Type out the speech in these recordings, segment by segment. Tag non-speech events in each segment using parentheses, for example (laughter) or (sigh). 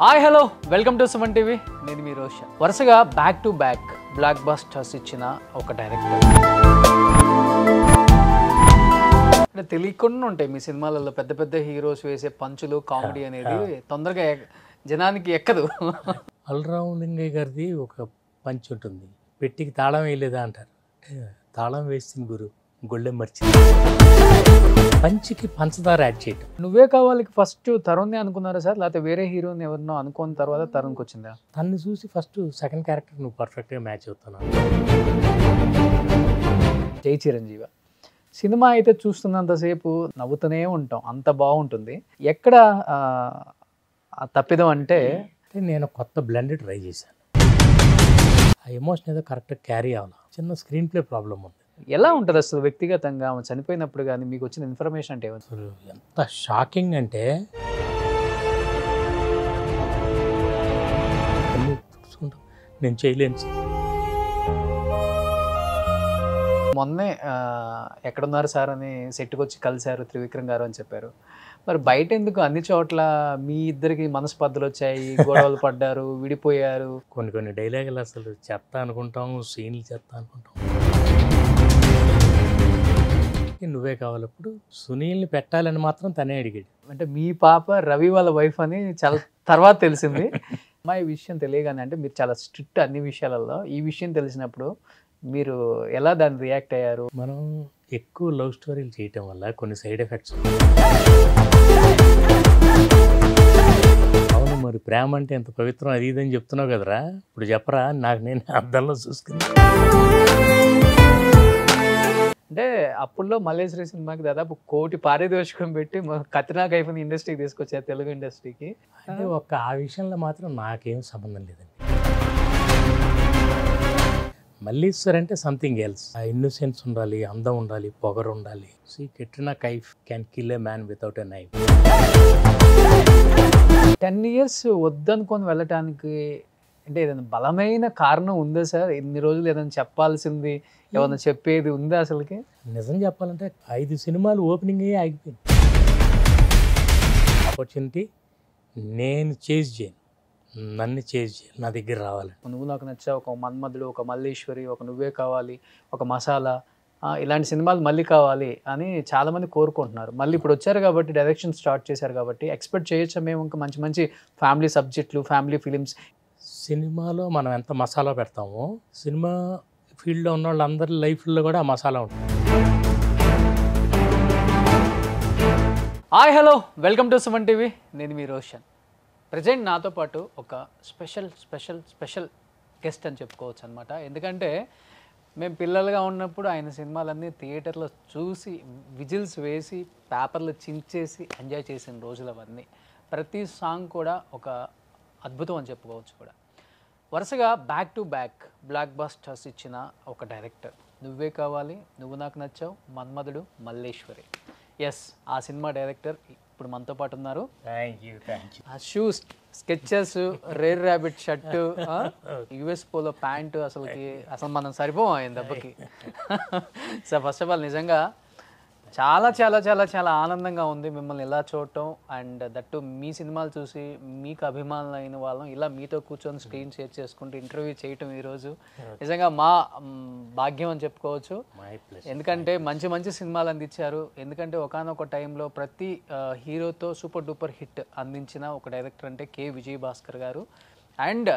Hi hello welcome to Suman TV నేను మీ రోషన్ వరుసగా back to back blockbusters ఇచ్చిన ఒక డైరెక్టర్ అంటే తెలియకుండా ఉంటాయి మీ సినిమాలలో పెద్ద పెద్ద హీరోస్ వేసే పంచులు కామెడీ అనేది తొందరగా జనానికి ఎక్కదు. అల్రామ్ లింగయ్య గారిది ఒక పంచ్ ఉంటుంది. పెట్టికి తాళం వేయలేదా అంటారు. అంటే తాళం వేసింది గురు. గొళ్ళెం మర్చింది పంచికి పంచదార యాడ్ చేయటం. నువ్వే కావాలి ఫస్ట్ తరుణ్ని అనుకున్నారా సార్? లేకపోతే వేరే హీరోని ఎవరినో అనుకున్న తర్వాత తరుణ్కి వచ్చిందా? తన్ని చూసి ఫస్ట్ సెకండ్ క్యారెక్టర్ నువ్వు పర్ఫెక్ట్గా మ్యాచ్ అవుతున్నావు జై చిరంజీవ. సినిమా అయితే చూస్తున్నంతసేపు నవ్వుతూనే ఉంటాం. అంత బాగుంటుంది. ఎక్కడ తప్పిదం అంటే అంటే నేను కొత్త బ్లెండ్ ట్రై చేశాను. ఆ ఎమోషన్ ఏదో కరెక్ట్గా క్యారీ అవ్వాలి చిన్న స్క్రీన్ ప్లే ప్రాబ్లం ఉంది. ఎలా ఉంటుంది అసలు వ్యక్తిగతంగా ఆమె చనిపోయినప్పుడు కానీ మీకు వచ్చిన ఇన్ఫర్మేషన్ అంటే? అసలు ఎంత షాకింగ్ అంటే. నేను చేయలేను సార్. మొన్నే ఎక్కడున్నారు సార్ అని సెట్కి వచ్చి కలిశారు త్రివిక్రమ్ గారు అని చెప్పారు మరి బయట ఎందుకు అన్ని చోట్ల మీ ఇద్దరికి మనస్పర్ధలు వచ్చాయి గొడవలు పడ్డారు విడిపోయారు కొన్ని కొన్ని డైలాగులు అసలు చెత్త అనుకుంటాం సీన్లు చెత్త అనుకుంటాం నువ్వే కావాలప్పుడు సునీల్ని పెట్టాలని మాత్రం తనే అడిగాడు. అంటే మీ పాప రవి వాళ్ళ వైఫ్ అని చాలా తర్వాత తెలిసింది. (laughs) అమ్మాయి విషయం తెలియగానే అంటే మీరు చాలా స్ట్రిక్ట్ అన్ని విషయాలలో ఈ విషయం తెలిసినప్పుడు మీరు ఎలా దాన్ని రియాక్ట్ అయ్యారు? మనం ఎక్కువ లవ్ స్టోరీలు చేయటం వల్ల కొన్ని సైడ్ ఎఫెక్ట్స్ అవును మరి ప్రేమ అంటే ఎంత పవిత్రం అది ఇదని చెప్తున్నావు కదరా? ఇప్పుడు చెప్పరా? నాకు నేను అద్దంలో చూసుకున్నా. అంటే అప్పుల్లో మల్లేశ్వరి సినిమాకి దాదాపు కోటి పారితోషికం పెట్టి కత్రినా కైఫ్ని ఇండస్ట్రీకి తీసుకొచ్చారు తెలుగు ఇండస్ట్రీకి. అంటే ఒక్క ఆ విషయంలో మాత్రం నాకేం సంబంధం లేదండి. మల్లీశ్వర్ అంటే సంథింగ్ ఎల్స్ ఆ ఇన్నోసెన్స్ ఉండాలి అందం ఉండాలి పొగరు ఉండాలి. See Katrina Kaif can kill a man without a knife ten years వద్దనుకొని వెళ్ళటానికి అంటే ఏదైనా బలమైన కారణం ఉందా సార్? ఇన్ని రోజులు ఏదైనా చెప్పాల్సింది? ఏమైనా చెప్పేది ఉందా అసలుకి? నిజం చెప్పాలంటే ఐదు సినిమాలు ఓపెనింగ్ అయ్యి ఆగిపోయింది ఆపర్చునిటీ నేను చేజ్ చేయను. నన్ను చేజ్ చేయాలి నా దగ్గర రావాలి. నువ్వు నాకు నచ్చా ఒక మన్మధుడు ఒక మల్లేశ్వరి ఒక నువ్వే కావాలి. ఒక మసాలా. ఇలాంటి సినిమాలు మళ్ళీ కావాలి అని చాలా మంది కోరుకుంటున్నారు. మళ్ళీ ఇప్పుడు వచ్చారు కాబట్టి డైరెక్షన్ స్టార్ట్ చేశారు కాబట్టి ఎక్స్పెక్ట్ చేయొచ్చా మేము? ఇంకా మంచి మంచి ఫ్యామిలీ సబ్జెక్టులు ఫ్యామిలీ ఫిలిమ్స్ సినిమాలో మనం ఎంత మసాలా పెడతామో సినిమా ఫీల్డ్లో ఉన్న వాళ్ళందరి లైఫ్లో కూడా ఆ మసాలా ఉంటుంది. Hi hello. Welcome to Suman TV. నేను మీ రోషన్. ప్రజెంట్ నాతో పాటు ఒక స్పెషల్ స్పెషల్ స్పెషల్ గెస్ట్ అని చెప్పుకోవచ్చు అనమాట ఎందుకంటే మేము పిల్లలుగా ఉన్నప్పుడు ఆయన సినిమాలన్నీ థియేటర్లో చూసి విజిల్స్ వేసి పేపర్లు చించేసి ఎంజాయ్ చేసిన రోజులు అవన్నీ ప్రతి సాంగ్ కూడా ఒక అద్భుతం అని చెప్పుకోవచ్చు కూడా. వరుసగా back to back blockbusters ఇచ్చిన ఒక డైరెక్టర్ నువ్వే కావాలి నువ్వు నాకు నచ్చావు మన్మధుడు మల్లేశ్వరి. ఎస్ ఆ సినిమా డైరెక్టర్ ఇప్పుడు మనతో పాటు ఉన్నారు. Shoes Skechers Rare Rabbit shirt US Polo pant అసలుకి అసలు మనం సరిపోం ఆయన దెబ్బకి. సో ఫస్ట్ ఆఫ్ ఆల్ నిజంగా చాలా చాలా చాలా చాలా ఆనందంగా ఉంది మిమ్మల్ని ఇలా చూడటం. అండ్ దట్టు మీ సినిమాలు చూసి మీకు అభిమానులు అయిన వాళ్ళం ఇలా మీతో కూర్చొని స్క్రీన్ షేర్ చేసుకుంటూ ఇంటర్వ్యూ చేయటం ఈరోజు నిజంగా మా భాగ్యం అని చెప్పుకోవచ్చు. ఎందుకంటే మంచి మంచి సినిమాలు అందించారు. ఎందుకంటే ఒకనొక టైంలో ప్రతి హీరోతో సూపర్ డూపర్ హిట్ అందించిన ఒక డైరెక్టర్ అంటే కే. విజయ్ భాస్కర్ గారు. అండ్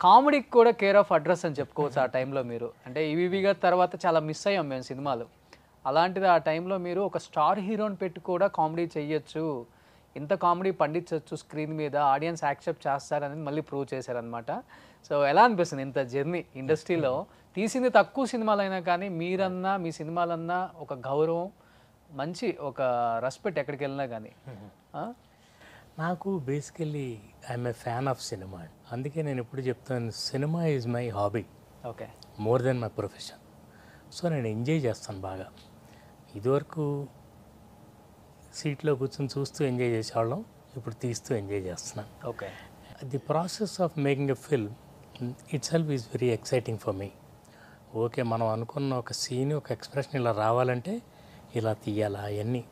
కామెడీకి కూడా కేర్ ఆఫ్ అడ్రస్ అని చెప్పుకోవచ్చు ఆ టైంలో మీరు. అంటే ఈవీవి గారి తర్వాత చాలా మిస్ అయ్యాం మేము సినిమాలు. అలాంటిది ఆ టైంలో మీరు ఒక స్టార్ హీరోని పెట్టి కూడా కామెడీ చెయ్యొచ్చు. ఇంత కామెడీ పండించవచ్చు స్క్రీన్ మీద ఆడియన్స్ యాక్సెప్ట్ చేస్తారని మళ్ళీ ప్రూవ్ చేశారనమాట సో ఎలా అనిపిస్తుంది ఇంత జర్నీ ఇండస్ట్రీలో? తీసింది తక్కువ సినిమాలైనా కానీ మీరన్నా మీ సినిమాలన్నా ఒక గౌరవం మంచి ఒక రెస్పెక్ట్ ఎక్కడికి వెళ్ళినా కానీ? నాకు basically I'm a fan of cinema అందుకే నేను ఎప్పుడు చెప్తాను cinema is my hobby. Okay. More than my profession. So నేను ఎంజాయ్ చేస్తాను బాగా. ఇదివరకు సీట్లో కూర్చొని చూస్తూ ఎంజాయ్ చేసేవాళ్ళం ఇప్పుడు తీస్తూ ఎంజాయ్ చేస్తున్నాను okay. The process of making a film itself is very exciting for me okay మనం అనుకున్న ఒక సీన్ ఒక ఎక్స్ప్రెషన్ ఇలా రావాలంటే ఇలా తీయాలా అవన్నీ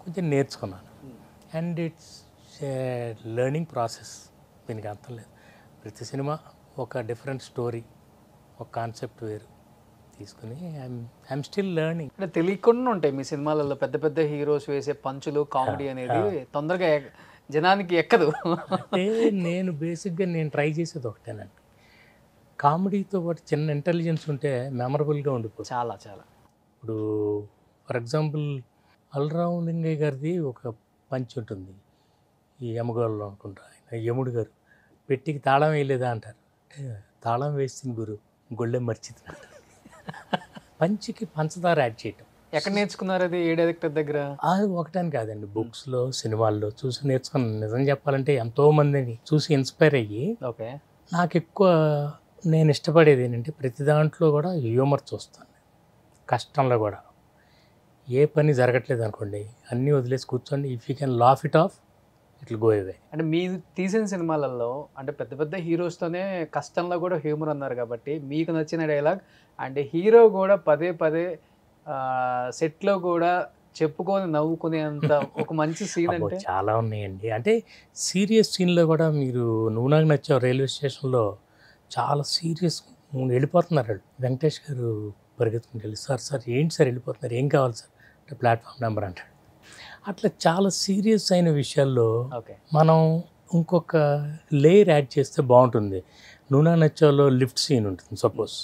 కొంచెం నేర్చుకున్నాను. అండ్ ఇట్స్ లెర్నింగ్ ప్రాసెస్ దీనికి అంతం లేదు. ప్రతి సినిమా ఒక డిఫరెంట్ స్టోరీ ఒక కాన్సెప్ట్ వేరు. తీసుకుని ఐఎమ్ స్టిల్ లెర్నింగ్ అంటే తెలియకుండా ఉంటాయి మీ సినిమాలలో పెద్ద పెద్ద హీరోస్ వేసే పంచులు కామెడీ అనేది తొందరగా జనానికి ఎక్కదు. నేను బేసిక్గా నేను ట్రై చేసేది ఒకటేనండి. కామెడీతో పాటు చిన్న ఇంటెలిజెన్స్ ఉంటే మెమరబుల్గా ఉండిపోతుంది. చాలా చాలా. ఇప్పుడు ఫర్ ఎగ్జాంపుల్ అల్రామ్ లింగయ్య గారిది ఒక పంచ్ ఉంటుంది. ఈ యమగోళలో అనుకుంటా ఆయన యముడు గారు. పెట్టికి తాళం వేయలేదా అంటారు. అంటే తాళం వేసింది గురు గొళ్ళెం మర్చిది అంటారు పంచికి పంచదార యాడ్ చేయటం. ఎక్కడ నేర్చుకున్నారు అది? ఏ డైరెక్టర్ దగ్గర? అది ఒకటని కాదండి. బుక్స్లో సినిమాల్లో చూసి నేర్చుకున్నాను. నిజం చెప్పాలంటే ఎంతో మందిని చూసి ఇన్స్పైర్ అయ్యి ఓకే. నాకు ఎక్కువ నేను ఇష్టపడేది ఏంటంటే ప్రతి దాంట్లో కూడా హ్యూమర్ చూస్తాను. కష్టంలో కూడా. ఏ పని జరగట్లేదు అనుకోండి అన్నీ వదిలేసి కూర్చోండి if you can laugh it off it'll go away అంటే మీరు తీసిన సినిమాలలో అంటే పెద్ద పెద్ద హీరోస్తోనే కష్టంలో కూడా హ్యూమర్ అన్నారు కాబట్టి మీకు నచ్చిన డైలాగ్ అంటే హీరో కూడా పదే పదే సెట్లో కూడా చెప్పుకొని నవ్వుకునేంత (laughs) ఒక మంచి సీన్ అంటే? చాలా ఉన్నాయండి. అంటే సీరియస్ సీన్లో కూడా మీరు నువ్వు నాకు నచ్చావు రైల్వే స్టేషన్లో చాలా సీరియస్ వెళ్ళిపోతున్నారు వాళ్ళు. వెంకటేష్ గారు పరిగెత్తుకుని వెళ్ళి సార్ సార్ ఏంటి సార్ వెళ్ళిపోతున్నారు? ఏం కావాలి సార్? అంటే ప్లాట్ఫామ్ నెంబర్ అంటాడు. అట్లా చాలా సీరియస్ అయిన విషయాల్లో ఓకే. మనం ఇంకొక లేయర్ యాడ్ చేస్తే బాగుంటుంది. నూనె నచ్చాలో లిఫ్ట్ సీన్ ఉంటుంది సపోజ్.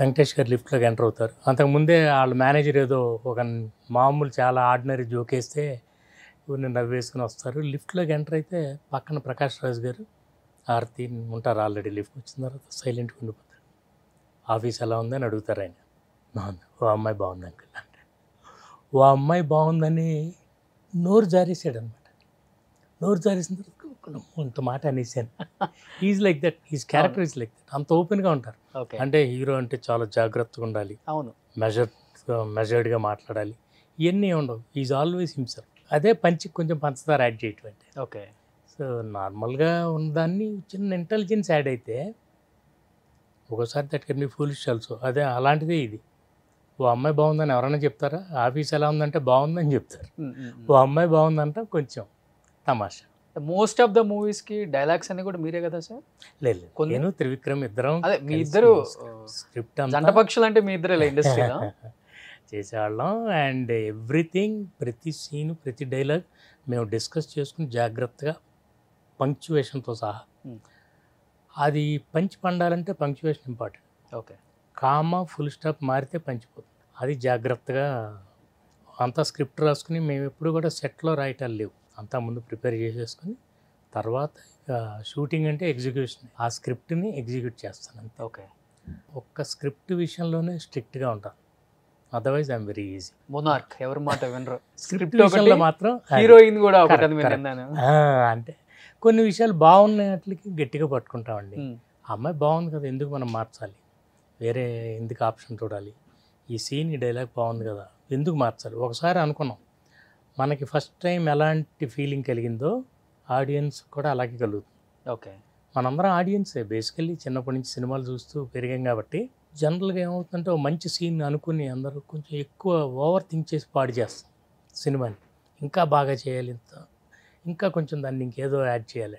వెంకటేష్ గారు లిఫ్ట్లోకి ఎంటర్ అవుతారు. అంతకుముందే వాళ్ళ మేనేజర్ ఏదో ఒక మామూలు చాలా ఆర్డినరీ జోక్ వేస్తే ఇవన్నీ నవ్వేసుకుని వస్తారు. లిఫ్ట్లోకి ఎంటర్ అయితే పక్కన ప్రకాష్ రాజ్ గారు ఆరతి ఉంటారు ఆల్రెడీ లిఫ్ట్ వచ్చిన తర్వాత సైలెంట్గా ఉండిపోతారు. ఆఫీస్ ఎలా ఉందని అడుగుతారు ఆయన. బాగుంది ఓ అమ్మాయి బాగుంది అంకుల్ అంటే ఓ అమ్మాయి బాగుందని నోరు జారేసాడు అనమాట నోరు జారేసిన తర్వాత ఇంత మాట అనేసాను. Is like that is character is like that అంత ఓపెన్గా ఉంటారు. ఓకే అంటే హీరో అంటే చాలా జాగ్రత్తగా ఉండాలి. అవును. మెజర్ మెజర్డ్గా మాట్లాడాలి. ఇవన్నీ ఉండవు. ఈజ్ ఆల్వేస్ హిమ్సెల్ఫ్ అదే పంచి కొంచెం పంచదార యాడ్ చేయటం అంటే. ఓకే సో నార్మల్గా ఉన్నదాన్ని చిన్న ఇంటెలిజెన్స్ యాడ్ అయితే ఒకసారి that can be foolish also అదే అలాంటిదే ఇది. ఓ అమ్మాయి బాగుందని ఎవరైనా చెప్తారా? ఆఫీస్ ఎలా ఉందంటే బాగుందని చెప్తారు. ఓ అమ్మాయి బాగుందంటే కొంచెం తమాషా. మోస్ట్ ఆఫ్ ద మూవీస్కి డైలాగ్స్ అన్ని కూడా మీరే కదా సార్? లేదు నేను త్రివిక్రమ్ ఇద్దరం అదే మీ ఇద్దరు స్క్రిప్ట్ జంట పక్షులు అంటే మీ ఇద్దరే ఇండస్ట్రీలో (laughs) చేసేవాళ్ళం. అండ్ ఎవ్రీథింగ్ ప్రతి సీన్ ప్రతి డైలాగ్ మేము డిస్కస్ చేసుకుని జాగ్రత్తగా పంక్చువేషన్తో సహా. అది పంచి పండాలంటే punctuation important. Okay. Comma full stop మారితే పంచిపోతుంది. అది జాగ్రత్తగా అంతా స్క్రిప్ట్ రాసుకుని మేము ఎప్పుడు కూడా సెట్లో రాయటాలు లేవు. అంతా ముందు ప్రిపేర్ చేసేసుకుని తర్వాత ఇక షూటింగ్ అంటే ఎగ్జిక్యూషన్. ఆ స్క్రిప్ట్ని ఎగ్జిక్యూట్ చేస్తాను అంతే. ఓకే. ఒక్క స్క్రిప్ట్ విషయంలోనే స్ట్రిక్ట్గా ఉంటాను. Otherwise I'm very easy. Monarch ఎవరి మాట వినరు. స్క్రిప్ట్ విషయంలో మాత్రం హీరోయిన్ కూడా అంటే కొన్ని విషయాలు బాగున్నట్లకి గట్టిగా పట్టుకుంటామండి. అమ్మాయి బాగుంది కదా ఎందుకు మనం మార్చాలి? వేరే ఎందుకు ఆప్షన్ చూడాలి? ఈ సీన్ ఈ డైలాగ్ బాగుంది కదా. ఎందుకు మార్చాలి? ఒకసారి అనుకున్నాం. మనకి ఫస్ట్ టైం ఎలాంటి ఫీలింగ్ కలిగిందో ఆడియన్స్ కూడా అలాగే కలుగుతుంది. ఓకే. మనందరం ఆడియన్సే. బేసికల్లీ చిన్నప్పటి నుంచి సినిమాలు చూస్తూ పెరిగాం కాబట్టి జనరల్గా ఏమవుతుందంటే మంచి సీన్ అనుకుని అందరూ కొంచెం ఎక్కువ ఓవర్ థింక్ చేసి పాడు చేస్తాం సినిమాని. ఇంకా బాగా చేయాలి ఇంత. ఇంకా కొంచెం దాన్ని ఇంకేదో యాడ్ చేయాలి.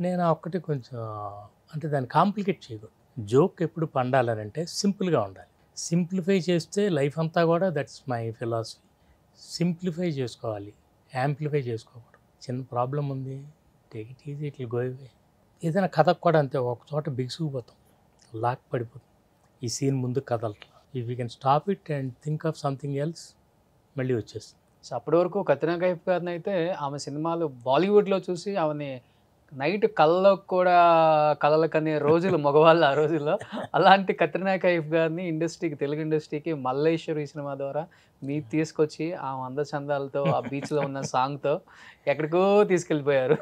నేను ఒక్కటి కొంచెం అంటే దాన్ని కాంప్లికేట్ చేయకూడదు. జోక్ ఎప్పుడు పండాలనంటే సింపుల్గా ఉండాలి. సింప్లిఫై చేస్తే లైఫ్ అంతా కూడా దట్స్ మై ఫిలాసఫీ. సింప్లిఫై చేసుకోవాలి. యాంప్లిఫై చేసుకోకూడదు. చిన్న ప్రాబ్లం ఉంది. టేక్ ఇట్ ఈజీ ఇట్లు గోయవే ఏదైనా కథకు కూడా అంతే ఒక చోట బిగుసుకుపోతాం. లాక్ పడిపోతాం. ఈ సీన్ ముందు కదలట్లా if you can stop it and think of something else మళ్ళీ వచ్చేస్తుంది సో అప్పటి వరకు కత్రినా కైఫ్ గారిని అయితే ఆమె సినిమాలు బాలీవుడ్లో చూసి ఆమెని నైట్ కళ్ళలో కూడా కళలు కనే రోజులు మగవాళ్ళు ఆ రోజుల్లో. అలాంటి కత్రినా కైఫ్ గారిని ఇండస్ట్రీకి తెలుగు ఇండస్ట్రీకి మల్లేశ్వరి సినిమా ద్వారా మీరు తీసుకొచ్చి ఆ అందచందాలతో ఆ బీచ్లో ఉన్న సాంగ్తో ఎక్కడికో తీసుకెళ్ళిపోయారు.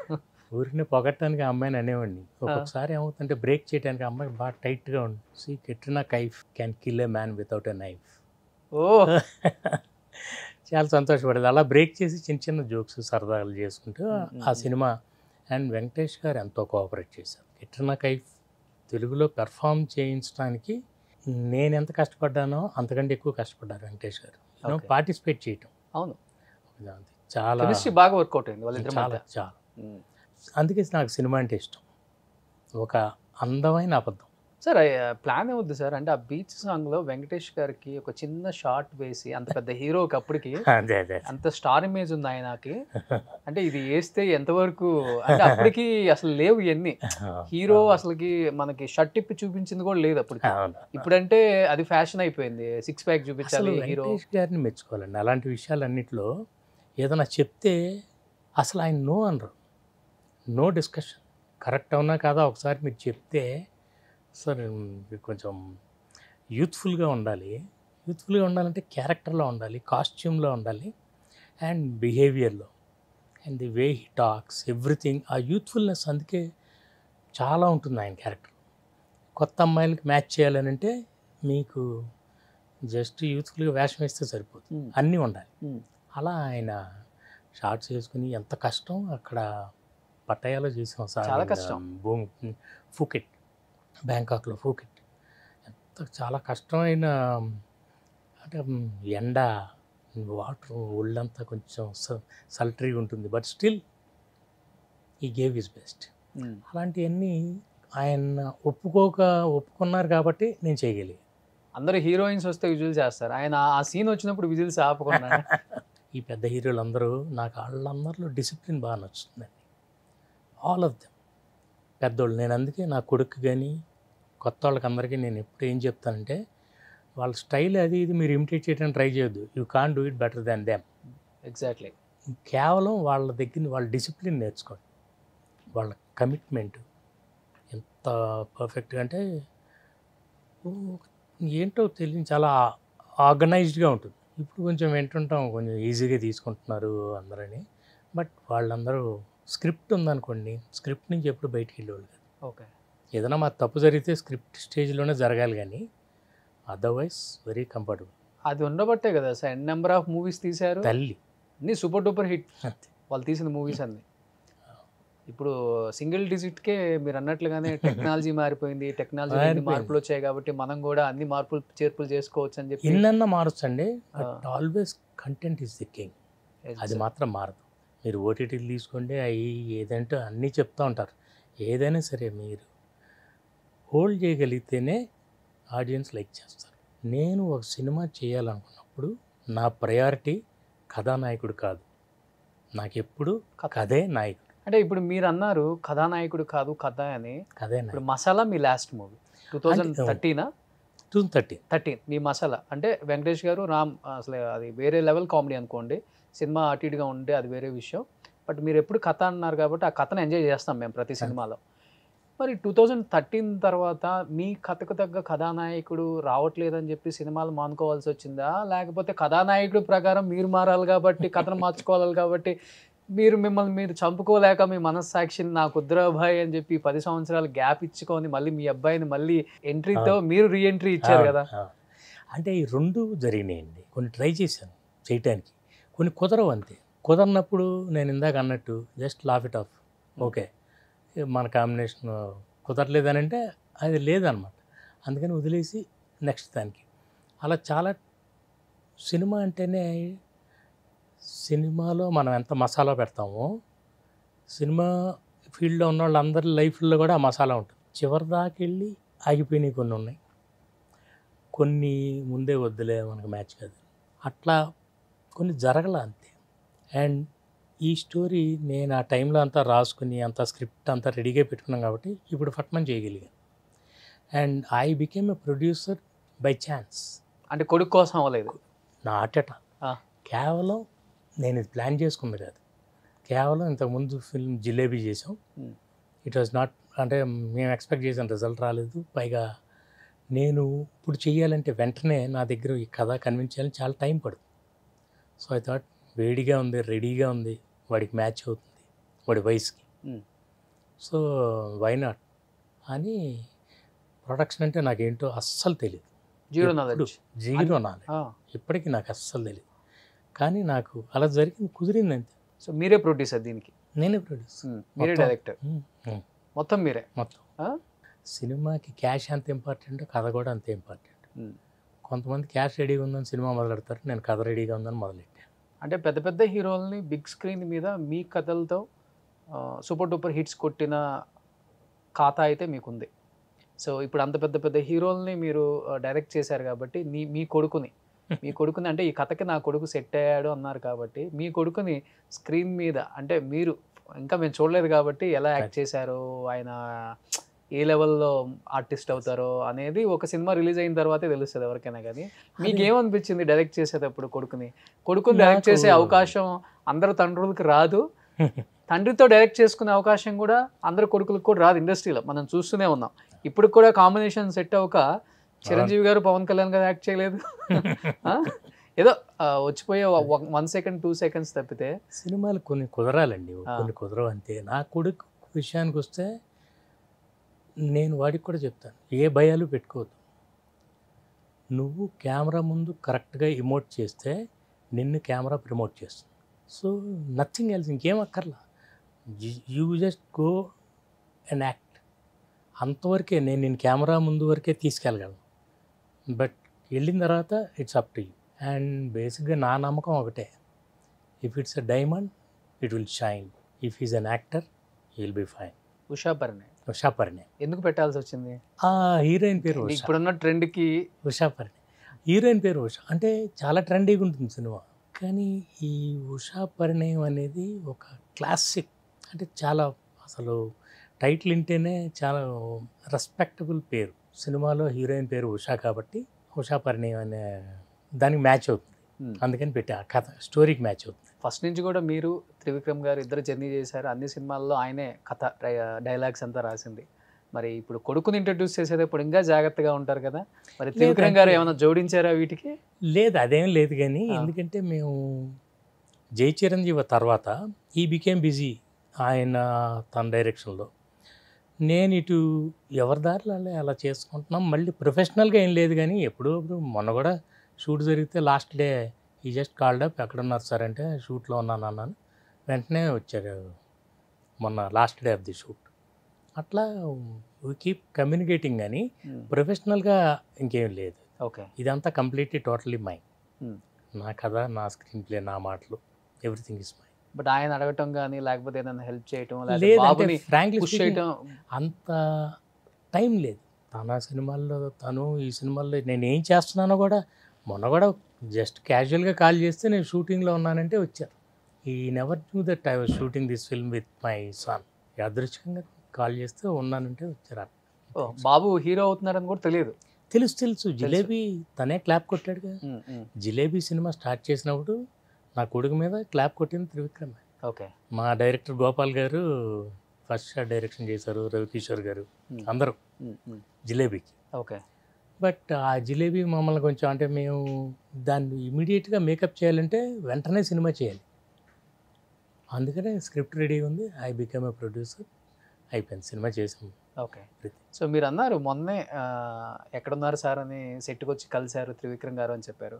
ఊరిని పొగట్టడానికి అమ్మాయిని అనేవాడిని. ఒక్కొక్కసారి ఏమవుతుందంటే బ్రేక్ చేయడానికి అమ్మాయి బాగా టైట్గా ఉంది see Katrina Kaif can kill a man without a knife ఓ. చాలా సంతోషపడేది. అలా బ్రేక్ చేసి చిన్న చిన్న జోక్స్ సరదాలు చేసుకుంటూ ఆ సినిమా అండ్ వెంకటేష్ గారు ఎంతో కోఆపరేట్ చేశారు. కెట్రినా కైఫ్ తెలుగులో పెర్ఫామ్ చేయించడానికి నేను ఎంత కష్టపడ్డానో అంతకంటే ఎక్కువ కష్టపడ్డారు వెంకటేష్ గారు. పార్టిసిపేట్ చేయటం. అవును. చాలా బాగా వర్కౌట్ అయింది చాలా చాలా. అందుకే నాకు సినిమా అంటే ఇష్టం. ఒక అందమైన అబద్ధం. సార్ ప్లాన్ ఏమవుద్ది సార్. అంటే ఆ బీచ్ సాంగ్లో వెంకటేష్ గారికి ఒక చిన్న షార్ట్ వేసి అంత పెద్ద హీరోకి అప్పటికి (laughs) అంత స్టార్ ఇమేజ్ ఉంది ఆయనకి. అంటే ఇది వేస్తే ఎంతవరకు అంటే అప్పటికి అసలు లేవు ఇవన్నీ (laughs) హీరో అసలుకి మనకి షర్ట్ ఇప్పి చూపించింది కూడా లేదు అప్పుడు అవును. ఇప్పుడంటే అది ఫ్యాషన్ అయిపోయింది. సిక్స్ ప్యాక్ చూపించాలి హీరో. గారిని మెచ్చుకోవాలండి. అలాంటి విషయాలన్నింటిలో ఏదైనా చెప్తే అసలు ఆయన నో అనరు. No discussion. కరెక్ట్ అవునా కాదా ఒకసారి మీరు చెప్తే సార్ కొంచెం యూత్ఫుల్గా ఉండాలి. యూత్ఫుల్గా ఉండాలంటే క్యారెక్టర్లో ఉండాలి కాస్ట్యూమ్లో ఉండాలి and బిహేవియర్లో. And the way he talks everything. ఆ యూత్ఫుల్నెస్ అందుకే చాలా ఉంటుంది ఆయన క్యారెక్టర్. కొత్త అమ్మాయిలకి మ్యాచ్ చేయాలని అంటే మీకు జస్ట్ యూత్ఫుల్గా వేషం వేస్తే సరిపోతుంది. అన్నీ ఉండాలి. అలా ఆయన షార్ట్స్ వేసుకుని ఎంత కష్టం అక్కడ పట్టయాలో చేసాం సార్ చాలా కష్టం. భూమి ఫూకెట్. బ్యాంకాక్లో ఫూకెట్ ఎంత చాలా కష్టమైన అంటే ఎండ వాటర్ ఒళ్ళంతా కొంచెం సల్టరీగా ఉంటుంది. But still he gave his best. అలాంటివన్నీ ఆయన ఒప్పుకోక ఒప్పుకున్నారు కాబట్టి నేను చేయగలిగాను అందరూ హీరోయిన్స్ వస్తే విజువల్ చేస్తారు. ఆయన ఆ సీన్ వచ్చినప్పుడు విజిల్స్ ఆపకుండా. (laughs) ఈ పెద్ద హీరోలు అందరూ నాకు వాళ్ళందరిలో డిసిప్లిన్ బాగా నచ్చుతుందండి. All of them. పెద్దోళ్ళు. నేను అందుకే నా కొడుకు కానీ కొత్త వాళ్ళకి అందరికీ నేను ఎప్పుడు ఏం చెప్తానంటే వాళ్ళ స్టైల్ అది ఇది మీరు ఇమిటేట్ చేయడానికి ట్రై చేయొద్దు. You can do it better than them. Exactly. కేవలం వాళ్ళ దగ్గర వాళ్ళ డిసిప్లిన్ నేర్చుకోండి. వాళ్ళ కమిట్మెంట్. ఎంత పర్ఫెక్ట్గా అంటే ఏంటో తెలియని చాలా ఆర్గనైజ్డ్గా ఉంటుంది. ఇప్పుడు కొంచెం వింటుంటాం కొంచెం ఈజీగా తీసుకుంటున్నారు అందరని. బట్ వాళ్ళందరూ స్క్రిప్ట్ ఉందనుకోండి స్క్రిప్ట్ నుంచి ఎప్పుడు బయటికి వెళ్ళేవాళ్ళు కాదు. ఓకే. ఏదైనా మా తప్పు జరిగితే స్క్రిప్ట్ స్టేజ్లోనే జరగాలి కానీ అదర్వైజ్ వెరీ కంఫర్టబుల్. అది ఉండబట్టే కదా sir n number of movies తీశారు. తల్లి. అన్ని సూపర్ డూపర్ హిట్. వాళ్ళు తీసిన మూవీస్ అన్ని. ఇప్పుడు సింగిల్ డిజిట్కే మీరు అన్నట్లుగానే టెక్నాలజీ మారిపోయింది టెక్నాలజీ. మార్పులు వచ్చాయి కాబట్టి మనం కూడా అన్ని మార్పులు చేర్పులు చేసుకోవచ్చు అని చెప్పి ఎన్నన్నా మారొచ్చండి. Always content is the king. అది మాత్రం మారదు. మీరు ఓటీటీలు తీసుకోండి అవి ఏదంటే అన్నీ చెప్తూ ఉంటారు. ఏదైనా సరే మీరు హోల్డ్ చేయగలిగితేనే ఆడియన్స్ లైక్ చేస్తారు. నేను ఒక సినిమా చేయాలనుకున్నప్పుడు నా ప్రయారిటీ కథానాయకుడు కాదు. నాకు ఎప్పుడు కథ. నాయకుడు. అంటే ఇప్పుడు మీరు అన్నారు కథానాయకుడు కాదు కథ అని. కథే ఇప్పుడు మసాలా మీ లాస్ట్ మూవీ. టూ థౌజండ్ థర్టీనా టూ థర్టీ థర్టీన్ మీ మసాలా. అంటే వెంకటేష్ గారు రామ్ అసలు అది వేరే లెవెల్ కామెడీ అనుకోండి. సినిమా అటు ఇటుగా ఉంటే అది వేరే విషయం. బట్ మీరు ఎప్పుడు కథ అన్నారు కాబట్టి ఆ కథను ఎంజాయ్ చేస్తాం మేము ప్రతి సినిమాలో. మరి టూ థౌజండ్ థర్టీన్ తర్వాత మీ కథకు తగ్గ కథానాయకుడు రావట్లేదని చెప్పి సినిమాలు మానుకోవాల్సి వచ్చిందా? లేకపోతే కథానాయకుడు ప్రకారం మీరు మారాలి కాబట్టి కథను మార్చుకోవాలి కాబట్టి మీరు మిమ్మల్ని మీరు చంపుకోలేక మీ మనస్సాక్షిని నాకు కుద్రాబాయ్ అని చెప్పి పది సంవత్సరాలు గ్యాప్ ఇచ్చుకొని మళ్ళీ మీ అబ్బాయిని మళ్ళీ ఎంట్రీతో మీరు రీ ఎంట్రీ ఇచ్చారు కదా. అంటే ఈ రెండు జరిగినాయండి. కొన్ని ట్రై చేశాను చేయటానికి. కొన్ని కుదరవు అంతే. కుదరనప్పుడు నేను ఇందాక అన్నట్టు just laugh it off okay. మన కాంబినేషన్ కుదరలేదని అంటే అది లేదనమాట. అందుకని వదిలేసి నెక్స్ట్ దానికి. అలా చాలా సినిమా అంటేనే సినిమాలో మనం ఎంత మసాలా పెడతామో సినిమా ఫీల్డ్లో ఉన్న వాళ్ళందరి లైఫ్లో కూడా ఆ మసాలా ఉంటుంది. చివరి దాకా వెళ్ళి ఆగిపోయినాయి కొన్ని ఉన్నాయి. కొన్ని ముందే వద్దులే మనకు మ్యాచ్ కాదు. అట్లా కొన్ని జరగల అంతే. అండ్ ఈ స్టోరీ నేను ఆ టైంలో అంతా రాసుకుని అంత స్క్రిప్ట్ అంతా రెడీగా పెట్టుకున్నాం కాబట్టి ఇప్పుడు ఫట్మన్ చేయగలిగాను. And I became a producer by chance. అంటే కొడుకు కోసం అవ్వలేదు? ఎట్ ఆ. కేవలం నేను ఇది ప్లాన్ చేసుకుంది కాదు కేవలం ఇంతకుముందు ఫిల్మ్ జిలేబీ చేసాం. ఇట్ వాజ్ నాట్ అంటే మేము ఎక్స్పెక్ట్ చేసిన రిజల్ట్ రాలేదు. పైగా నేను ఇప్పుడు చేయాలంటే వెంటనే నా దగ్గర ఈ కథ కన్విన్స్ చేయాలని చాలా టైం పడుతుంది. సో ఐ థాట్ వేడిగా ఉంది రెడీగా ఉంది వాడికి మ్యాచ్ అవుతుంది వాడి వయసుకి. Hmm. సో వై నాట్ అని ప్రొడక్షన్ అంటే నాకేంటో అస్సలు తెలియదు జీరో నాలెడ్జ్ జీరో నాలెడ్జ్ ఇప్పటికీ నాకు అస్సలు తెలియదు కానీ నాకు అలా జరిగింది కుదిరింది అంతే. సో మీరే ప్రొడ్యూసర్ దీనికి? నేనే ప్రొడ్యూస్ మీరే మొత్తం. డైరెక్టర్ మొత్తం మీరే? మొత్తం? సినిమాకి క్యాష్ ఎంత ఇంపార్టెంట్ కథ కూడా అంతే ఇంపార్టెంట్ Hmm. కొంతమంది క్యాష్ రెడీగా ఉందని సినిమా మొదలెడతారు నేను కథ రెడీగా ఉందని మొదలెట్టాను. అంటే పెద్ద పెద్ద హీరోల్ని బిగ్ స్క్రీన్ మీద మీ కథలతో సూపర్ డూపర్ హిట్స్ కొట్టిన ఖాతా అయితే మీకుంది. సో ఇప్పుడు అంత పెద్ద పెద్ద హీరోల్ని మీరు డైరెక్ట్ చేశారు కాబట్టి నీ మీ కొడుకుని (laughs) మీ కొడుకుని అంటే ఈ కథకి నా కొడుకు సెట్ అయ్యాడు అన్నారు కాబట్టి మీ కొడుకుని స్క్రీన్ మీద అంటే మీరు ఇంకా మేము చూడలేదు కాబట్టి ఎలా యాక్ట్ చేశారు ఆయన ఏ లెవెల్లో ఆర్టిస్ట్ అవుతారో అనేది ఒక సినిమా రిలీజ్ అయిన తర్వాతే తెలుస్తుంది ఎవరికైనా కానీ. మీకు ఏమనిపించింది డైరెక్ట్ చేసేటప్పుడు కొడుకుని? కొడుకుని డైరెక్ట్ చేసే అవకాశం అందరు తండ్రులకి రాదు. (laughs) తండ్రితో డైరెక్ట్ చేసుకునే అవకాశం కూడా అందరు కొడుకులకు కూడా రాదు ఇండస్ట్రీలో. మనం చూస్తూనే ఉన్నాం. ఇప్పుడు కూడా కాంబినేషన్ సెట్ అవ్వక చిరంజీవి గారు పవన్ కళ్యాణ్ గారు యాక్ట్ చేయలేదు? (laughs) ఏదో వచ్చిపోయే వన్ సెకండ్ టూ సెకండ్స్ తప్పితే సినిమాలు కొన్ని కుదరాలండి. కొన్ని కుదరవు అంతే. నా కొడుకు విషయానికి వస్తే నేను వాడికి కూడా చెప్తాను. ఏ భయాలు పెట్టుకోవద్దు. నువ్వు కెమెరా ముందు కరెక్ట్గా ఇమోట్ చేస్తే నిన్ను కెమెరా ప్రమోట్ చేస్తుంది. సో నథింగ్ ఎల్స్ ఇంకేం అక్కర్లా. You just go and act. అంతవరకే నేను నేను కెమెరా ముందు వరకే తీసుకెళ్ళగలను. బట్ వెళ్ళిన తర్వాత it's up to you. And బేసిక్గా నా నమ్మకం ఒకటే. If it's a diamond it will shine if is an actor will be fine Usha Usha Parinay ఎందుకు పెట్టాల్సి వచ్చింది? ఆ హీరోయిన్ పేరు ఉషా. ఇప్పుడున్న ట్రెండ్కి ఉషా పరిణయ్ హీరోయిన్ పేరు ఉషా. అంటే చాలా ట్రెండీగా ఉంటుంది సినిమా. కానీ ఈ ఉషా పరిణయం అనేది ఒక క్లాసిక్ అంటే చాలా అసలు టైటిల్ వింటేనే చాలా రెస్పెక్టబుల్ పేరు. సినిమాలో హీరోయిన్ పేరు ఉషా కాబట్టి ఉషా పరిణయం అనే దానికి మ్యాచ్ అవుతుంది. అందుకని పెట్టి. కథ స్టోరీకి మ్యాచ్ అవుతుంది. ఫస్ట్ నుంచి కూడా మీరు త్రివిక్రమ్ గారు ఇద్దరు జర్నీ చేశారు. అన్ని సినిమాల్లో ఆయనే కథ డైలాగ్స్ అంతా రాసింది. మరి ఇప్పుడు కొడుకుని ఇంట్రడ్యూస్ చేసేటప్పుడు ఇంకా జాగ్రత్తగా ఉంటారు కదా? మరి త్రివిక్రమ్ గారు ఏమైనా జోడించారా వీటికి? లేదు అదేం లేదు కానీ. ఎందుకంటే మేము జై చిరంజీవి తర్వాత ఈ బికేమ్ బిజీ ఆయన తన డైరెక్షన్లో నేను ఇటు ఎవరి దారిలో అలా చేసుకుంటున్నాం. మళ్ళీ ప్రొఫెషనల్గా ఏం లేదు కానీ ఎప్పుడో మొన్న కూడా షూట్ జరిగితే last day he just called up ఎక్కడ ఉన్నారు సార్ అంటే షూట్లో ఉన్నాను అన్నాను. వెంటనే వచ్చారు మొన్న last day of the shoot అట్లా వీ కీప్ కమ్యూనికేటింగ్ కానీ ప్రొఫెషనల్గా ఇంకేం లేదు. ఓకే ఇదంతా కంప్లీట్లీ టోటలీ మై. నా కథ నా స్క్రీన్ ప్లే నా మాటలు ఎవ్రీథింగ్ ఇస్ మై బట్ ఆయన అడగటం కానీ లేకపోతే ఏదైనా హెల్ప్ చేయటం ఫ్రాంక్లీ అంత టైం లేదు. తన సినిమాల్లో తను ఈ సినిమాల్లో నేను ఏం చేస్తున్నానో కూడా మొన్న కూడా జస్ట్ క్యాజువల్గా కాల్ చేస్తే నేను షూటింగ్లో ఉన్నానంటే వచ్చారు he never knew that I was shooting this film with my son. యాదృచ్ఛికంగా కాల్ చేస్తే ఉన్నానంటే వచ్చారు ఓ, బాబు హీరో అవుతున్నారని కూడా తెలియదు. తెలుసు తెలుసు. జిలేబీ తనే క్లాప్ కొట్టాడుగా జిలేబీ సినిమా స్టార్ట్ చేసినప్పుడు నా కొడుకు మీద క్లాప్ కొట్టింది త్రివిక్రమ్. ఓకే. మా director Gopal garu first shot direction చేశారు రవికిషోర్ గారు. అందరూ. జిలేబీకి. ఓకే. బట్ ఆ జిలేబీ మమ్మల్ని కొంచెం అంటే మేము దాన్ని ఇమీడియట్గా మేకప్ చేయాలంటే వెంటనే సినిమా చేయాలి. అందుకనే స్క్రిప్ట్ రెడీ ఉంది. I become a producer. అయిపోయింది. సినిమా చేసాం ఓకే. సో మీరు అన్నారు మొన్నే ఎక్కడున్నారు సార్ అని సెట్కి వచ్చి కలిశారు త్రివిక్రమ్ గారు అని చెప్పారు.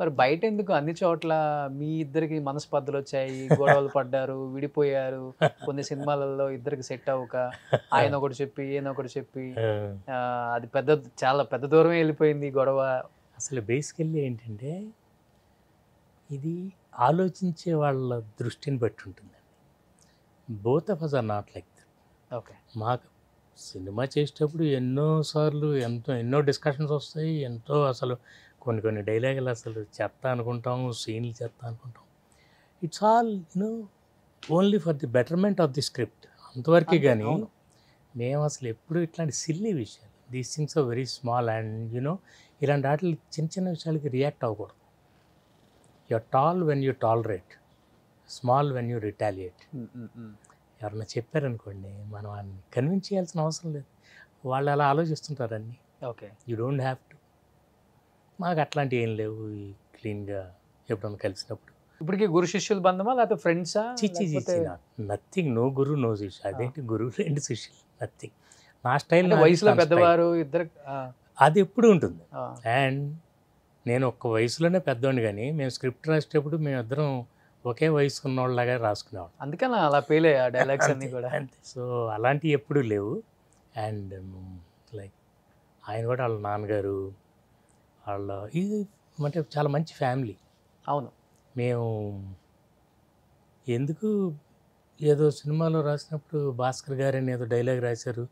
మరి బయట ఎందుకు అన్ని చోట్ల మీ ఇద్దరికి మనస్పర్ధలు వచ్చాయి గొడవలు పడ్డారు విడిపోయారు. కొన్ని సినిమాలలో ఇద్దరికి సెట్ అవ్వక ఆయన ఒకటి చెప్పి ఈయన ఒకటి చెప్పి. అది పెద్ద చాలా పెద్ద దూరమే వెళ్ళిపోయింది గొడవ. అసలు బేసికల్లీ ఏంటంటే ఇది ఆలోచించే వాళ్ళ దృష్టిని బట్టి ఉంటుందండి. Both of are not like that okay. మాకు సినిమా చేసేటప్పుడు ఎన్నోసార్లు ఎంతో ఎన్నో డిస్కషన్స్ వస్తాయి ఎంతో అసలు కొన్ని కొన్ని డైలాగులు అసలు చెత్త అనుకుంటాం సీన్లు చెత్త అనుకుంటాం. It's all you know only for the betterment of the script అంతవరకే అంతే, కానీ. మేము అసలు ఎప్పుడు ఇట్లాంటి సిల్లీ విషయాలు these things are very small and you know ఇలాంటి వాటికి చిన్న చిన్న విషయాలకి రియాక్ట్ అవ్వకూడదు. You tall when you tolerate small when you retaliate. ఎవరన్నా చెప్పారనుకోండి మనం వాళ్ళని కన్విన్స్ చేయాల్సిన అవసరం లేదు. వాళ్ళు అలా ఆలోచిస్తుంటారు అన్నీ. Okay. You don't have to మాకు అట్లాంటివి ఏం లేవు క్లీన్గా ఎప్పుడన్నా కలిసినప్పుడు. ఇప్పటికి గురు శిష్యుల బంధమా? లేకపోతే ఫ్రెండ్సా? చిచ్చి చిచ్చి nothing. No guru no shishya అదేంటి గురువు రెండు శిష్యులు? నథింగ్. నా స్టైల్ వయసులో పెద్దవారు ఇద్దరు అది ఎప్పుడు ఉంటుంది. అండ్ నేను ఒక్క వయసులోనే పెద్దవాడిని కానీ మేము స్క్రిప్ట్ రాసేటప్పుడు మేమిద్దరం ఒకే వయసు ఉన్నోళ్ళలాగా రాసుకునేవాళ్ళం. అందుకని అలా పేలే ఆ డైలాగ్స్ అన్ని కూడా. అంతే సో అలాంటివి ఎప్పుడూ లేవు. అండ్ లైక్ ఆయన కూడా వాళ్ళ నాన్నగారు వాళ్ళ ఇది అంటే చాలా మంచి ఫ్యామిలీ. అవును. మేము ఎందుకు ఏదో సినిమాలో రాసినప్పుడు భాస్కర్ గారని ఏదో డైలాగ్ రాశారు.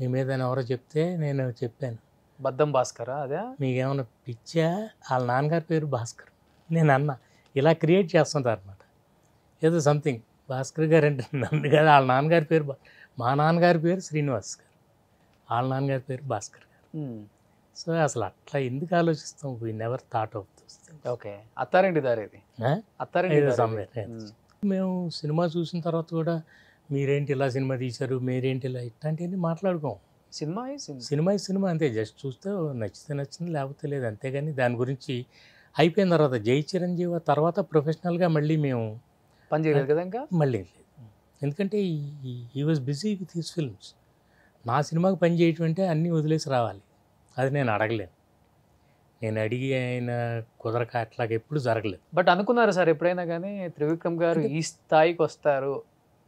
మీ మీద ఎవరో చెప్తే నేను చెప్పాను. బద్దం భాస్కరా అదే? మీకేమైనా పిచ్చా? వాళ్ళ నాన్నగారి పేరు భాస్కర్. నేను అన్న. ఇలా క్రియేట్ చేస్తుంటారు అనమాట ఏదో సంథింగ్. భాస్కర్ గారు అంటే నన్ను కాదు వాళ్ళ నాన్నగారి పేరు మా నాన్నగారి పేరు శ్రీనివాస్ గారు. వాళ్ళ నాన్నగారి పేరు భాస్కర్ గారు. సో అసలు అట్లా ఎందుకు ఆలోచిస్తాం? We never thought of those okay. Attarintiki Daari. Um. మేము సినిమా చూసిన తర్వాత కూడా మీరేంటి ఇలా సినిమా తీశారు మీరేంటి ఇలా ఇట్లాంటివన్నీ మాట్లాడుకోం. సినిమా. సినిమా సినిమా అంతే జస్ట్ చూస్తే నచ్చితే నచ్చింది లేకపోతే లేదు అంతేగాని దాని గురించి అయిపోయిన తర్వాత జై చిరంజీవి తర్వాత ప్రొఫెషనల్గా మళ్ళీ మేము పని చేయలేదు కదా ఇంకా? మళ్ళీ ఎందుకంటే he was busy with his films నా సినిమాకి పని చేయటం అంటే అన్నీ వదిలేసి రావాలి. అది నేను అడగలేను నేను అడిగి ఆయన కుదరక అట్లాగ ఎప్పుడు జరగలేదు. బట్ అనుకున్నారు సార్ ఎప్పుడైనా కానీ త్రివిక్రమ్ గారు ఈ స్థాయికి వస్తారు.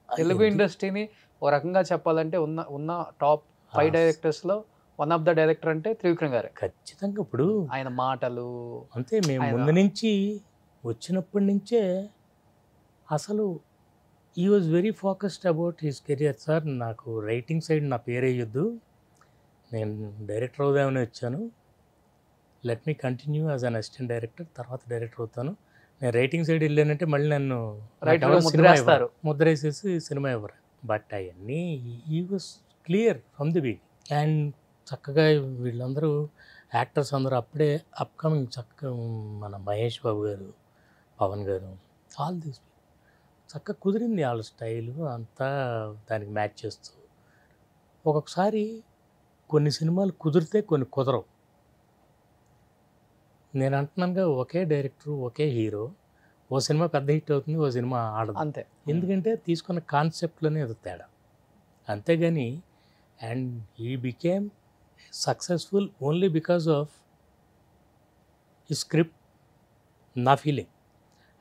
తెలుగు? ఇండస్ట్రీని ఓ రకంగా చెప్పాలంటే ఉన్న ఉన్న టాప్ ఫైవ్ ఆ, డైరెక్టర్స్లో వన్ ఆఫ్ ద డైరెక్టర్ అంటే త్రివిక్రమ్ గారే. ఖచ్చితంగా ఇప్పుడు ఆయన మాటలు అంతే మేము ముందు నుంచి వచ్చినప్పటి నుంచే అసలు he was very focused about his career sir నాకు రైటింగ్ సైడ్ నా పేరు వేయొద్దు నేను డైరెక్టర్ అవుదామని వచ్చాను. Let me continue as an assistant director తర్వాత డైరెక్టర్ అవుతాను. నేను రైటింగ్ సైడ్ వెళ్ళానంటే మళ్ళీ నన్ను ఎవరు లో సినిమా. ఇవ్వరు. ముద్రేసేసి సినిమా ఇవ్వరు. బట్ అవన్నీ he was clear from the big and చక్కగా వీళ్ళందరూ యాక్టర్స్ అందరూ అప్పుడే అప్కమింగ్ చక్కగా మన మహేష్ బాబు గారు పవన్ గారు ఆల్ దీస్ చక్కగా కుదిరింది వాళ్ళ స్టైలు అంతా దానికి మ్యాచ్ చేస్తూ. ఒక్కొక్కసారి కొన్ని సినిమాలు కుదిరితే కొన్ని కుదరవు. నేను అంటున్నానుగా ఒకే డైరెక్టర్ ఒకే హీరో ఓ సినిమా పెద్ద హిట్ అవుతుంది ఓ సినిమా ఆడదు. అంతే. ఎందుకంటే తీసుకున్న కాన్సెప్ట్లోనే అది తేడా. అంతేగాని and he became successful only because of ఈ స్క్రిప్ట్ నా ఫీలింగ్.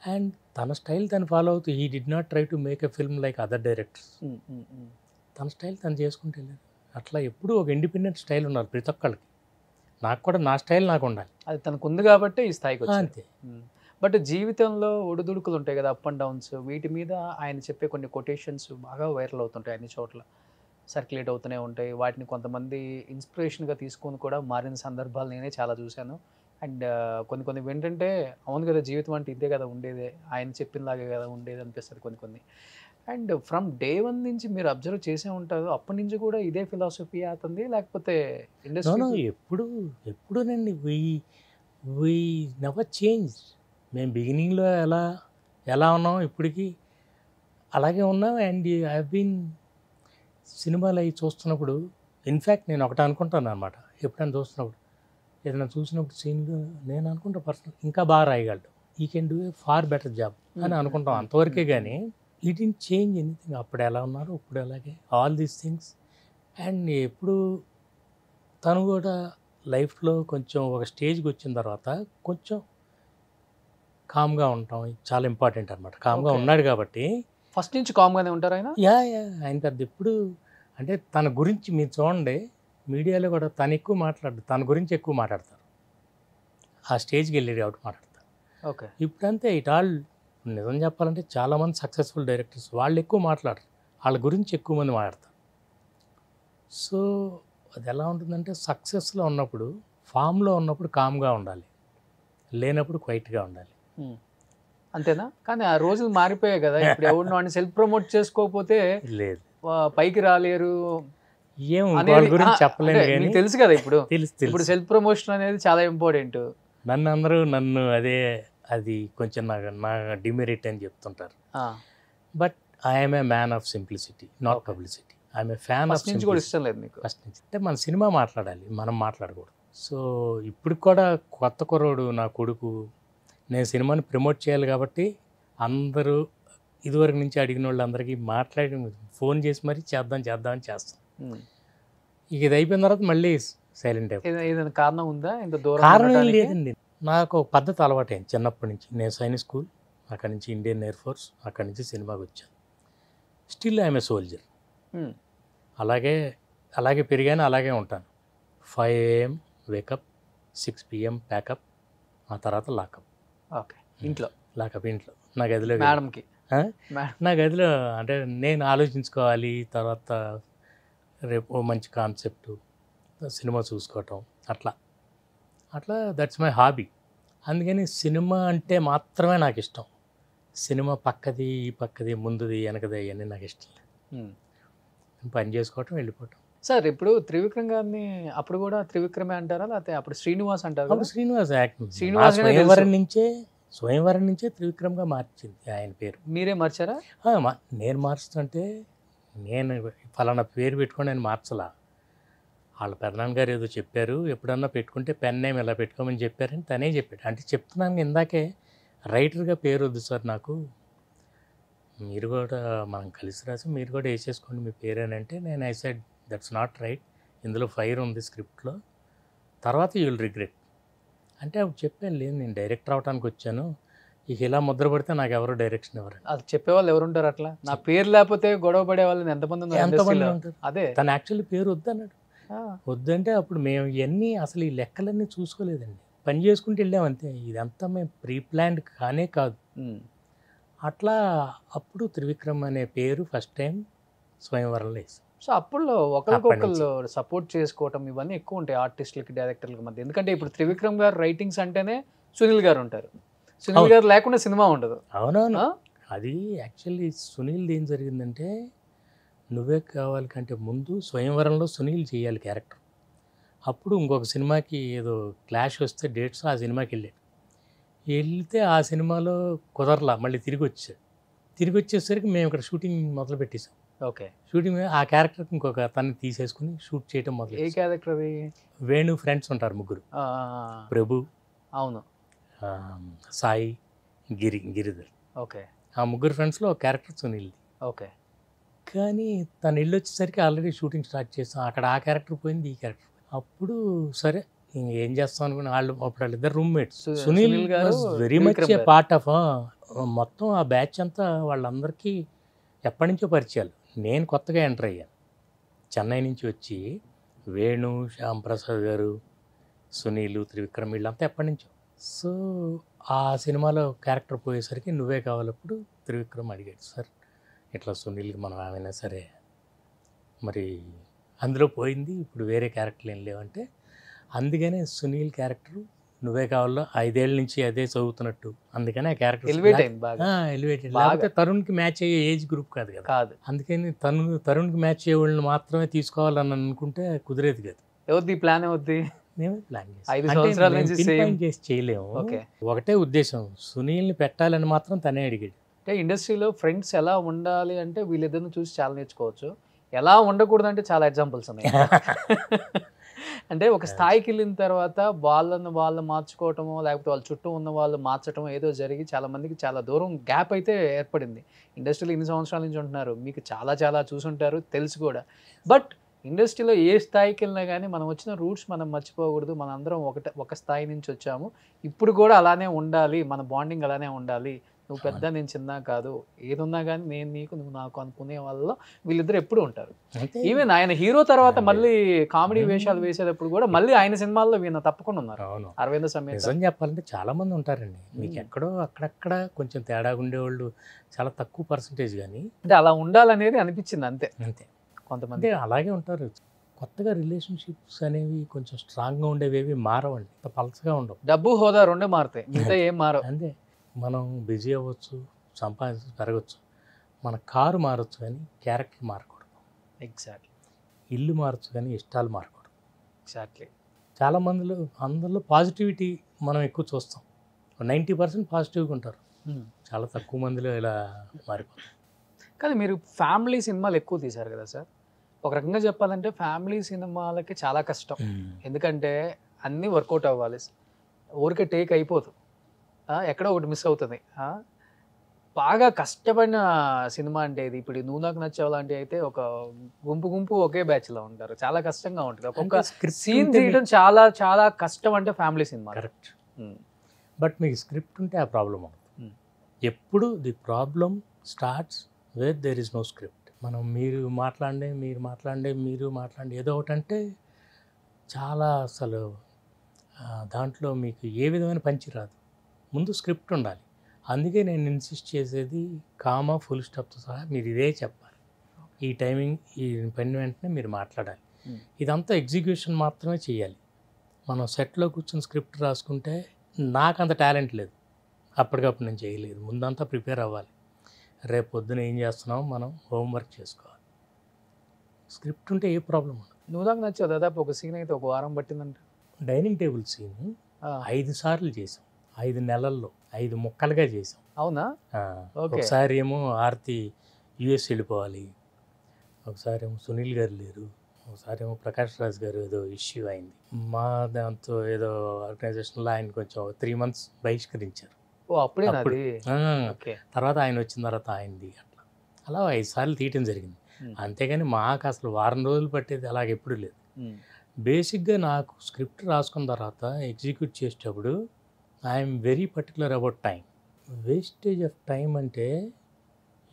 అండ్ తన స్టైల్ తను ఫాలో అవుతూ he did not try to make a film like other directors. తన స్టైల్ తను చేసుకుంటే వెళ్ళారు. అట్లా ఎప్పుడూ ఒక ఇండిపెండెంట్ స్టైల్ ఉన్నారు ప్రతి ఒక్కళ్ళకి. నాకు కూడా నా స్టైల్ నాకు ఉండాలి. అది తనకు ఉంది కాబట్టి ఈ స్థాయికి అంతే. బట్ జీవితంలో ఒడిదుడుకులు ఉంటాయి కదా అప్ అండ్ డౌన్స్ వీటి మీద ఆయన చెప్పే కొన్ని కొటేషన్స్ బాగా వైరల్ అవుతుంటాయి అన్ని చోట్ల. సర్క్యులేట్ అవుతూనే ఉంటాయి. వాటిని కొంతమంది ఇన్స్పిరేషన్గా తీసుకొని కూడా మారిన సందర్భాలు నేనే చాలా చూశాను. అండ్ కొన్ని కొన్ని ఏంటంటే అవును కదా జీవితం అంటే ఇదే కదా ఉండేదే. ఆయన చెప్పినలాగే కదా ఉండేది అనిపిస్తుంది కొన్ని కొన్ని. అండ్ ఫ్రమ్ డే వన్ నుంచి మీరు అబ్జర్వ్ చేసే ఉంటారు అప్పటి నుంచి కూడా ఇదే ఫిలాసఫీ అవుతుంది లేకపోతే ఇండస్ట్రీ ఎప్పుడు ఎప్పుడునండి వీ వీ నెవర్ చేంజ్. మేము బిగినింగ్లో ఎలా ఎలా ఉన్నాం ఇప్పటికి అలాగే ఉన్నాం. అండ్ ఐ బీన్ సినిమాలు అవి చూస్తున్నప్పుడు ఇన్ఫ్యాక్ట్ నేను ఒకటి అనుకుంటాను అనమాట ఎప్పుడైనా చూస్తున్నప్పుడు ఏదైనా చూసినప్పుడు సీన్లు నేను అనుకుంటా పర్సనల్ ఇంకా బాగా రాయగలడు. He can do a far better job అని అనుకుంటాం అంతవరకే కానీ ఈ డి చేంజ్ ఎనీథింగ్ అప్పుడు ఎలా ఉన్నారు? ఇప్పుడు అలాగే ఆల్ దీస్ థింగ్స్ అండ్ ఎప్పుడు తను కూడా లైఫ్లో కొంచెం ఒక స్టేజ్కి వచ్చిన తర్వాత కొంచెం కామ్గా ఉంటాం చాలా ఇంపార్టెంట్ అనమాట కామ్గా. ఉన్నాడు కాబట్టి ఫస్ట్ నుంచి కామ్గానే ఉంటారు ఆయన? Yeah yeah. ఆయన పెద్ద ఎప్పుడు అంటే తన గురించి మీరు చూడండి. మీడియాలో కూడా తను ఎక్కువ మాట్లాడు తన గురించి ఎక్కువ మాట్లాడతారు. ఆ స్టేజ్కి వెళ్ళి కాబట్టి మాట్లాడతారు. ఓకే. ఇప్పుడంతే ఇట్ ఆల్ నిజం చెప్పాలంటే చాలామంది సక్సెస్ఫుల్ డైరెక్టర్స్ వాళ్ళు ఎక్కువ మాట్లాడరు. వాళ్ళ గురించి ఎక్కువ మంది మాట్లాడతారు. సో అది ఎలా ఉంటుందంటే సక్సెస్లో ఉన్నప్పుడు ఫామ్లో ఉన్నప్పుడు కామ్గా ఉండాలి. లేనప్పుడు క్వైట్గా ఉండాలి. అంతేనా? కానీ ఆ రోజులు మారిపోయాయి కదా. ఇప్పుడు ఎవరినో వాడిని సెల్ఫ్ ప్రమోట్ చేసుకోకపోతే లేదు. పైకి రాలేరు. ఏం గురించి మీకు తెలుసు కదా ఇప్పుడు. తెలుసు ఇప్పుడు సెల్ఫ్ ప్రమోషన్ అనేది చాలా ఇంపార్టెంట్. నన్ను అందరూ నన్ను అదే అది కొంచెం నాకు నా డిమెరిట్ అని చెప్తుంటారు. But I'm a man of simplicity not. Publicity. I'm a fan of నుంచి కూడా ఇష్టం లేదు మీకు ఫస్ట్ నుంచి. అంటే మన సినిమా మాట్లాడాలి మనం మాట్లాడకూడదు. సో ఇప్పుడు కూడా కొత్త కుర్రోడు నా కొడుకు నేను సినిమాని ప్రమోట్ చేయాలి కాబట్టి అందరూ ఇదివరకు నుంచి అడిగిన వాళ్ళందరికీ మాట్లాడి ఫోన్ చేసి మరీ చేద్దాం చేద్దాం అని చేస్తాం. ఇక ఇది అయిపోయిన తర్వాత మళ్ళీ సైలెంట్ అయిపోయి ఏదైనా ఏదైనా కారణం ఉందా? ఇంత దూరం కారణం? లేదండి. నాకు ఒక పద్ధతి అలవాటైంది చిన్నప్పటి నుంచి. నేను సైనిక్ స్కూల్ అక్కడి నుంచి ఇండియన్ ఎయిర్ ఫోర్స్ అక్కడి నుంచి సినిమాకి వచ్చాను. Still I'm a soldier. అలాగే అలాగే పెరిగాను అలాగే ఉంటాను. Five AM wake up six PM pack up ఆ తర్వాత లాకప్ ఓకే. ఇంట్లో? లాకప్ ఇంట్లో. నా గదిలో మేడంకి? నా గదిలో అంటే నేను ఆలోచించుకోవాలి తర్వాత రేపు మంచి కాన్సెప్ట్ సినిమా చూసుకోవటం అట్లా. అట్లా దట్స్ మై హాబీ. అందుకని సినిమా అంటే మాత్రమే నాకు ఇష్టం సినిమా పక్కది ఈ పక్కది ముందుది వెనకది అవన్నీ నాకు ఇష్టం. పని చేసుకోవటం వెళ్ళిపోవటం. సార్ ఇప్పుడు త్రివిక్రమ్ గారిని అప్పుడు కూడా త్రివిక్రమే అంటారా? లేకపోతే అప్పుడు శ్రీనివాస్ అంటారు అప్పుడు శ్రీనివాస్ యాక్ట్. శ్రీనివాస్ స్వయంవరం. నుంచే స్వయంవరం నుంచే త్రివిక్రమ్గా మార్చింది ఆయన పేరు. మీరే మార్చారా? నేను మార్చుతుంటే నేను ఫలానా పేరు పెట్టుకొని నేను మార్చలా. వాళ్ళ పెదనాన్న గారు ఏదో చెప్పారు ఎప్పుడన్నా పెట్టుకుంటే పెన్ నేమ్ ఇలా పెట్టుకోమని చెప్పారని తనే చెప్పాడు. అంటే చెప్తున్నాను ఇందాకే రైటర్గా పేరు వద్దు సార్ నాకు. మీరు కూడా మనం కలిసి రాసి మీరు కూడా వేసేసుకోండి మీ పేరు అని అంటే నేను I said that's not right ఇందులో ఫైర్ ఉంది స్క్రిప్ట్లో. తర్వాత యూ విల్ రిగ్రెట్ అంటే అప్పుడు చెప్పాను లేదు నేను డైరెక్టర్ అవడానికి వచ్చాను. ఇక ఇలా ముద్ర పడితే నాకు ఎవరు డైరెక్షన్ ఎవరు అది చెప్పేవాళ్ళు ఎవరుంటారు అట్లా? నా పేరు లేకపోతే గొడవ పడే వాళ్ళు ఎంతమంది ఎంతమంది? ఉంటారు? అదే. తను యాక్చువల్లీ పేరు వద్దన్నాడు. వద్దంటే అప్పుడు మేము ఇవన్నీ అసలు ఈ లెక్కలన్నీ చూసుకోలేదండి. పని చేసుకుంటూ వెళ్ళాం అంతే. ఇదంతా మేము ప్రీ ప్లాన్డ్ కానే కాదు. అట్లా అప్పుడు త్రివిక్రమ్ అనే పేరు ఫస్ట్ టైం స్వయంవరంలో వేసాం సో అప్పుడు ఒకరికొకళ్ళు సపోర్ట్ చేసుకోవటం ఇవన్నీ ఎక్కువ ఉంటాయి ఆర్టిస్టులకి డైరెక్టర్లకి మధ్య. ఎందుకంటే ఇప్పుడు త్రివిక్రమ్ గారు రైటింగ్స్ అంటేనే సునీల్ గారు ఉంటారు. సునీల్. గారు లేకుండా సినిమా ఉండదు. అవునవును? అది యాక్చువల్లీ సునీల్ ఏం జరిగిందంటే నువ్వే కావాలి కంటే ముందు స్వయంవరంలో సునీల్ చేయాలి క్యారెక్టర్. అప్పుడు ఇంకొక సినిమాకి ఏదో క్లాష్ వస్తే డేట్స్ ఆ సినిమాకి వెళ్ళాడు వెళ్తే ఆ సినిమాలో కుదరలా మళ్ళీ తిరిగి వచ్చాడు తిరిగి వచ్చేసరికి మేము ఇక్కడ షూటింగ్ మొదలు పెట్టేసాం ఓకే. షూటింగ్ ఆ క్యారెక్టర్కి ఇంకొక అతన్ని తీసేసుకుని షూట్ చేయడం మొదలు ఏ. క్యారెక్టర్ అది? వేణు ఫ్రెండ్స్ ఉంటారు ముగ్గురు. ప్రభు. అవును. సాయి గిరి గిరిధర్. ఓకే. ఆ ముగ్గురు ఫ్రెండ్స్లో ఒక క్యారెక్టర్ సునీల్ది. ఓకే. కానీ తను ఇల్లు వచ్చేసరికి ఆల్రెడీ షూటింగ్ స్టార్ట్ చేస్తాం అక్కడ ఆ క్యారెక్టర్ పోయింది ఈ క్యారెక్టర్ అప్పుడు సరే ఏం చేస్తాం అనుకుని వాళ్ళు అప్పుడు వాళ్ళిద్దరు roommates. Sunil very much. Part of మొత్తం ఆ బ్యాచ్ అంతా వాళ్ళందరికీ ఎప్పటి నుంచో పరిచయాలు. నేను కొత్తగా ఎంటర్ అయ్యాను. చెన్నై నుంచి వచ్చి వేణు శ్యామ్ ప్రసాద్ గారు సునీలు త్రివిక్రమ్ వీళ్ళంతా ఎప్పటి నుంచో. సో ఆ సినిమాలో క్యారెక్టర్ పోయేసరికి నువ్వే కావాలప్పుడు త్రివిక్రమ్ అడిగాడు సార్ ఇట్లా సునీల్కి మనం ఏమైనా సరే మరి అందులో పోయింది. ఇప్పుడు వేరే క్యారెక్టర్లు ఏం లేవంటే అందుకనే సునీల్ క్యారెక్టర్ నువ్వే కావాలో ఐదేళ్ళ నుంచి అదే చదువుతున్నట్టు. అందుకనే ఆ క్యారెక్టర్ ఎలివేట్ అయింది బాగా. ఎలివేటెడ్. లేకపోతే తరుణ్కి మ్యాచ్ అయ్యే ఏజ్ గ్రూప్ కాదు కదా. కాదు. అందుకని తను తరుణ్కి మ్యాచ్ అయ్యే వాళ్ళని మాత్రమే తీసుకోవాలని అనుకుంటే కుదిరేది కాదు. ఎవరిది ప్లాన్ ఎవరిది? మేమే ప్లాన్. చేసి చేయలేము. ఓకే. ఒకటే ఉద్దేశం సునీల్ని పెట్టాలని మాత్రం తనే అడిగాడు. అంటే ఇండస్ట్రీలో ఫ్రెండ్స్ ఎలా ఉండాలి అంటే వీళ్ళిద్దరిని చూసి చాలా నేర్చుకోవచ్చు. ఎలా ఉండకూడదు అంటే చాలా ఎగ్జాంపుల్స్ ఉన్నాయి. (laughs) అంటే ఒక స్థాయికి వెళ్ళిన తర్వాత వాళ్ళని వాళ్ళు మార్చుకోవటమో లేకపోతే వాళ్ళ చుట్టూ ఉన్న వాళ్ళు మార్చటం ఏదో జరిగి చాలా మందికి చాలా దూరం గ్యాప్ అయితే ఏర్పడింది. ఇండస్ట్రీలో ఇన్ని సంవత్సరాల నుంచి ఉంటున్నారు. మీకు చాలా చాలా చూసుంటారు తెలుసు కూడా. బట్ ఇండస్ట్రీలో ఏ స్థాయికి వెళ్ళినా కానీ మనం వచ్చిన రూట్స్ మనం మర్చిపోకూడదు. మన అందరం ఒకట ఒక స్థాయి నుంచి వచ్చాము. ఇప్పుడు కూడా అలానే ఉండాలి. మన బాండింగ్ అలానే ఉండాలి. నువ్వు పెద్ద నేను చిన్న కాదు. ఏది ఉన్నా కానీ నేను నీకు నువ్వు నాకు అనుకునే వాళ్ళలో వీళ్ళిద్దరు ఎప్పుడు ఉంటారు. ఈవెన్ ఆయన హీరో తర్వాత. మళ్ళీ కామెడీ. వేషాలు వేసేటప్పుడు కూడా మళ్ళీ ఆయన సినిమాల్లో వీళ్ళ తప్పకుండా ఉన్నారు. అరవింద నిజం చెప్పాలంటే చాలా మంది ఉంటారండి. మీకు. ఎక్కడో అక్కడక్కడ కొంచెం తేడాగా ఉండేవాళ్ళు చాలా తక్కువ పర్సంటేజ్ కానీ అంటే అలా ఉండాలనేది అనిపించింది అంతే. అంతే. కొంతమంది. అలాగే ఉంటారు. కొత్తగా రిలేషన్షిప్స్ అనేవి కొంచెం స్ట్రాంగ్గా ఉండేవి మారవండి. అంత పలసగా ఉండవు. డబ్బు హోదా రెండే మారుతాయి. మిగతా ఏం మారవు. అంతే. మనం బిజీ అవ్వచ్చు సంపాదించ పెరగచ్చు. మన కారు మారచ్చు కానీ క్యారెక్టర్ మారకూడదు. ఎగ్జాక్ట్లీ. ఇల్లు మారచ్చు కానీ ఇష్టాలు మారకూడదు. ఎగ్జాక్ట్లీ. చాలా మందిలో అందరిలో పాజిటివిటీ మనం ఎక్కువ చూస్తాం. నైంటీ పర్సెంట్ పాజిటివ్గా ఉంటారు. చాలా తక్కువ మందిలో ఇలా మారిపోతారు. కానీ మీరు ఫ్యామిలీ సినిమాలు ఎక్కువ తీశారు కదా సార్? ఒక రకంగా చెప్పాలంటే ఫ్యామిలీ సినిమాలకి చాలా కష్టం. ఎందుకంటే అన్నీ వర్కౌట్ అవ్వాలి. ఊరికే టేక్ అయిపోదు. ఎక్కడో ఒకటి మిస్ అవుతుంది. బాగా కష్టపడిన సినిమా అంటే ఇది. ఇప్పుడు నువ్వు నాకు నచ్చేవాలంటే అయితే ఒక గుంపు గుంపు ఒకే batch లో ఉంటారు. చాలా కష్టంగా ఉంటుంది. ఒక్కొక్క సీన్ తీయడం చాలా చాలా కష్టం అంటే ఫ్యామిలీ సినిమా. కరెక్ట్ బట్ మీకు స్క్రిప్ట్ ఉంటే ఆ ప్రాబ్లం అవుతుంది. ఎప్పుడు the problem starts where there is no script మనం మీరు మాట్లాడే మీరు మాట్లాడే మీరు మాట్లాడే ఏదో ఒకటి అంటే చాలా అసలు దాంట్లో మీకు ఏ విధమైన పంచి రాదు. ముందు స్క్రిప్ట్ ఉండాలి. అందుకే నేను ఇన్సిస్ట్ చేసేది కామా ఫుల్ స్టాప్తో సహా మీరు ఇదే చెప్పాలి. ఈ టైమింగ్ ఈ పని వెంటనే మీరు మాట్లాడాలి. Hmm. ఇదంతా ఎగ్జిక్యూషన్ మాత్రమే చేయాలి. మనం సెట్లో కూర్చొని స్క్రిప్ట్ రాసుకుంటే నాకు అంత టాలెంట్ లేదు. అప్పటికప్పుడు నేను చేయలేదు. ముందంతా ప్రిపేర్ అవ్వాలి. రేపు పొద్దున ఏం చేస్తున్నామో మనం హోంవర్క్ చేసుకోవాలి. స్క్రిప్ట్ ఉంటే ఏ ప్రాబ్లం ఉండదు. నువ్వు నాకు నచ్చావు. దాదాపు ఒక సీన్ అయితే ఒక వారం పట్టిందంట. డైనింగ్ టేబుల్ సీన్ ఐదు సార్లు చేసాం. ఐదు నెలల్లో ఐదు ముక్కలుగా చేసాం అవునా. ఒకసారి ఏమో ఆర్తి యుఎస్ వెళ్ళిపోవాలి. ఒకసారి ఏమో సునీల్ గారు లేరు. ఒకసారి ఏమో ప్రకాష్ రాజ్ గారు ఏదో ఇష్యూ అయింది. మా దాంతో ఏదో ఆర్గనైజేషన్లో ఆయన కొంచెం త్రీ మంత్స్ బహిష్కరించారు. అప్పుడే. తర్వాత ఆయన వచ్చిన తర్వాత ఆయనది అట్లా. అలా ఐదు సార్లు తీయటం జరిగింది. అంతేగాని మాకు అసలు వారం రోజులు పట్టేది అలాగ ఎప్పుడు లేదు. బేసిక్గా నాకు స్క్రిప్ట్ రాసుకున్న తర్వాత ఎగ్జిక్యూట్ చేసేటప్పుడు I'm very particular about time wastage of time అంటే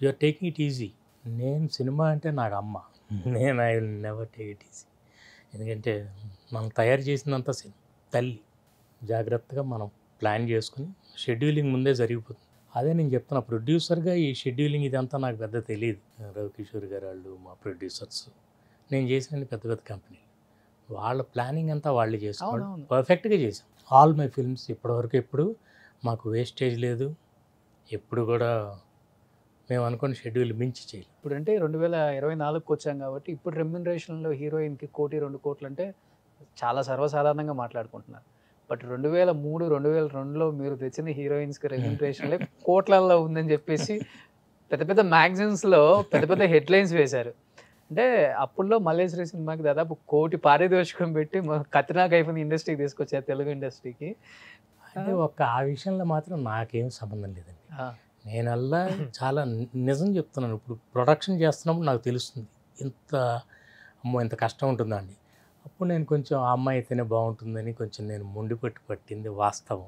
you are taking it easy. నేను సినిమా అంటే నాకు అమ్మ. నేను I will never take it easy. ఎందుకంటే మనం తయారు చేసినంత సినిమా తల్లి జాగ్రత్తగా మనం ప్లాన్ చేసుకుని షెడ్యూలింగ్ ముందే జరిగిపోతుంది. అదే నేను చెప్తున్నా ప్రొడ్యూసర్గా ఈ షెడ్యూలింగ్ ఇదంతా నాకు పెద్ద తెలియదు రవికిషోర్ గారు వాళ్ళు మా ప్రొడ్యూసర్స్. నేను చేసిన పెద్ద పెద్ద కంపెనీ వాళ్ళ ప్లానింగ్ అంతా వాళ్ళు చేసుకోవడం. పర్ఫెక్ట్గా చేసాం ఆల్ మై ఫిల్మ్స్ ఇప్పటివరకు ఎప్పుడు మాకు వేస్టేజ్ లేదు. ఎప్పుడు కూడా మేము అనుకున్న షెడ్యూల్ మించి చేయలేదు. ఇప్పుడు అంటే రెండు వేల ఇరవై నాలుగుకి వచ్చాం కాబట్టి ఇప్పుడు రెమ్యునరేషన్లో హీరోయిన్కి కోటి రెండు కోట్లు అంటే చాలా సర్వసాధారణంగా మాట్లాడుకుంటున్నారు. బట్ రెండు వేల మూడు రెండు వేల రెండులో మీరు తెచ్చిన హీరోయిన్స్కి రెమ్యునరేషన్లే (laughs) కోట్లలో ఉందని చెప్పేసి పెద్ద పెద్ద మ్యాగజైన్స్లో పెద్ద పెద్ద హెడ్లైన్స్ వేశారు. అంటే అప్పుల్లో మల్లేశ్వరి సినిమాకి దాదాపు కోటి పారితోషికం పెట్టి మొ- కత్రినా కైఫ్ని ఇండస్ట్రీకి తీసుకొచ్చారు తెలుగు ఇండస్ట్రీకి. అంటే ఒక్క ఆ విషయంలో మాత్రం నాకేం సంబంధం లేదండి. నేనల్లా (laughs) చాలా నిజం చెప్తున్నాను. ఇప్పుడు ప్రొడక్షన్ చేస్తున్నప్పుడు నాకు తెలుస్తుంది ఇంత అమ్మో ఇంత కష్టం ఉంటుందా అండి. అప్పుడు నేను కొంచెం ఆ అమ్మాయి అయితేనే బాగుంటుందని కొంచెం నేను మొండి పట్టు పట్టింది వాస్తవం.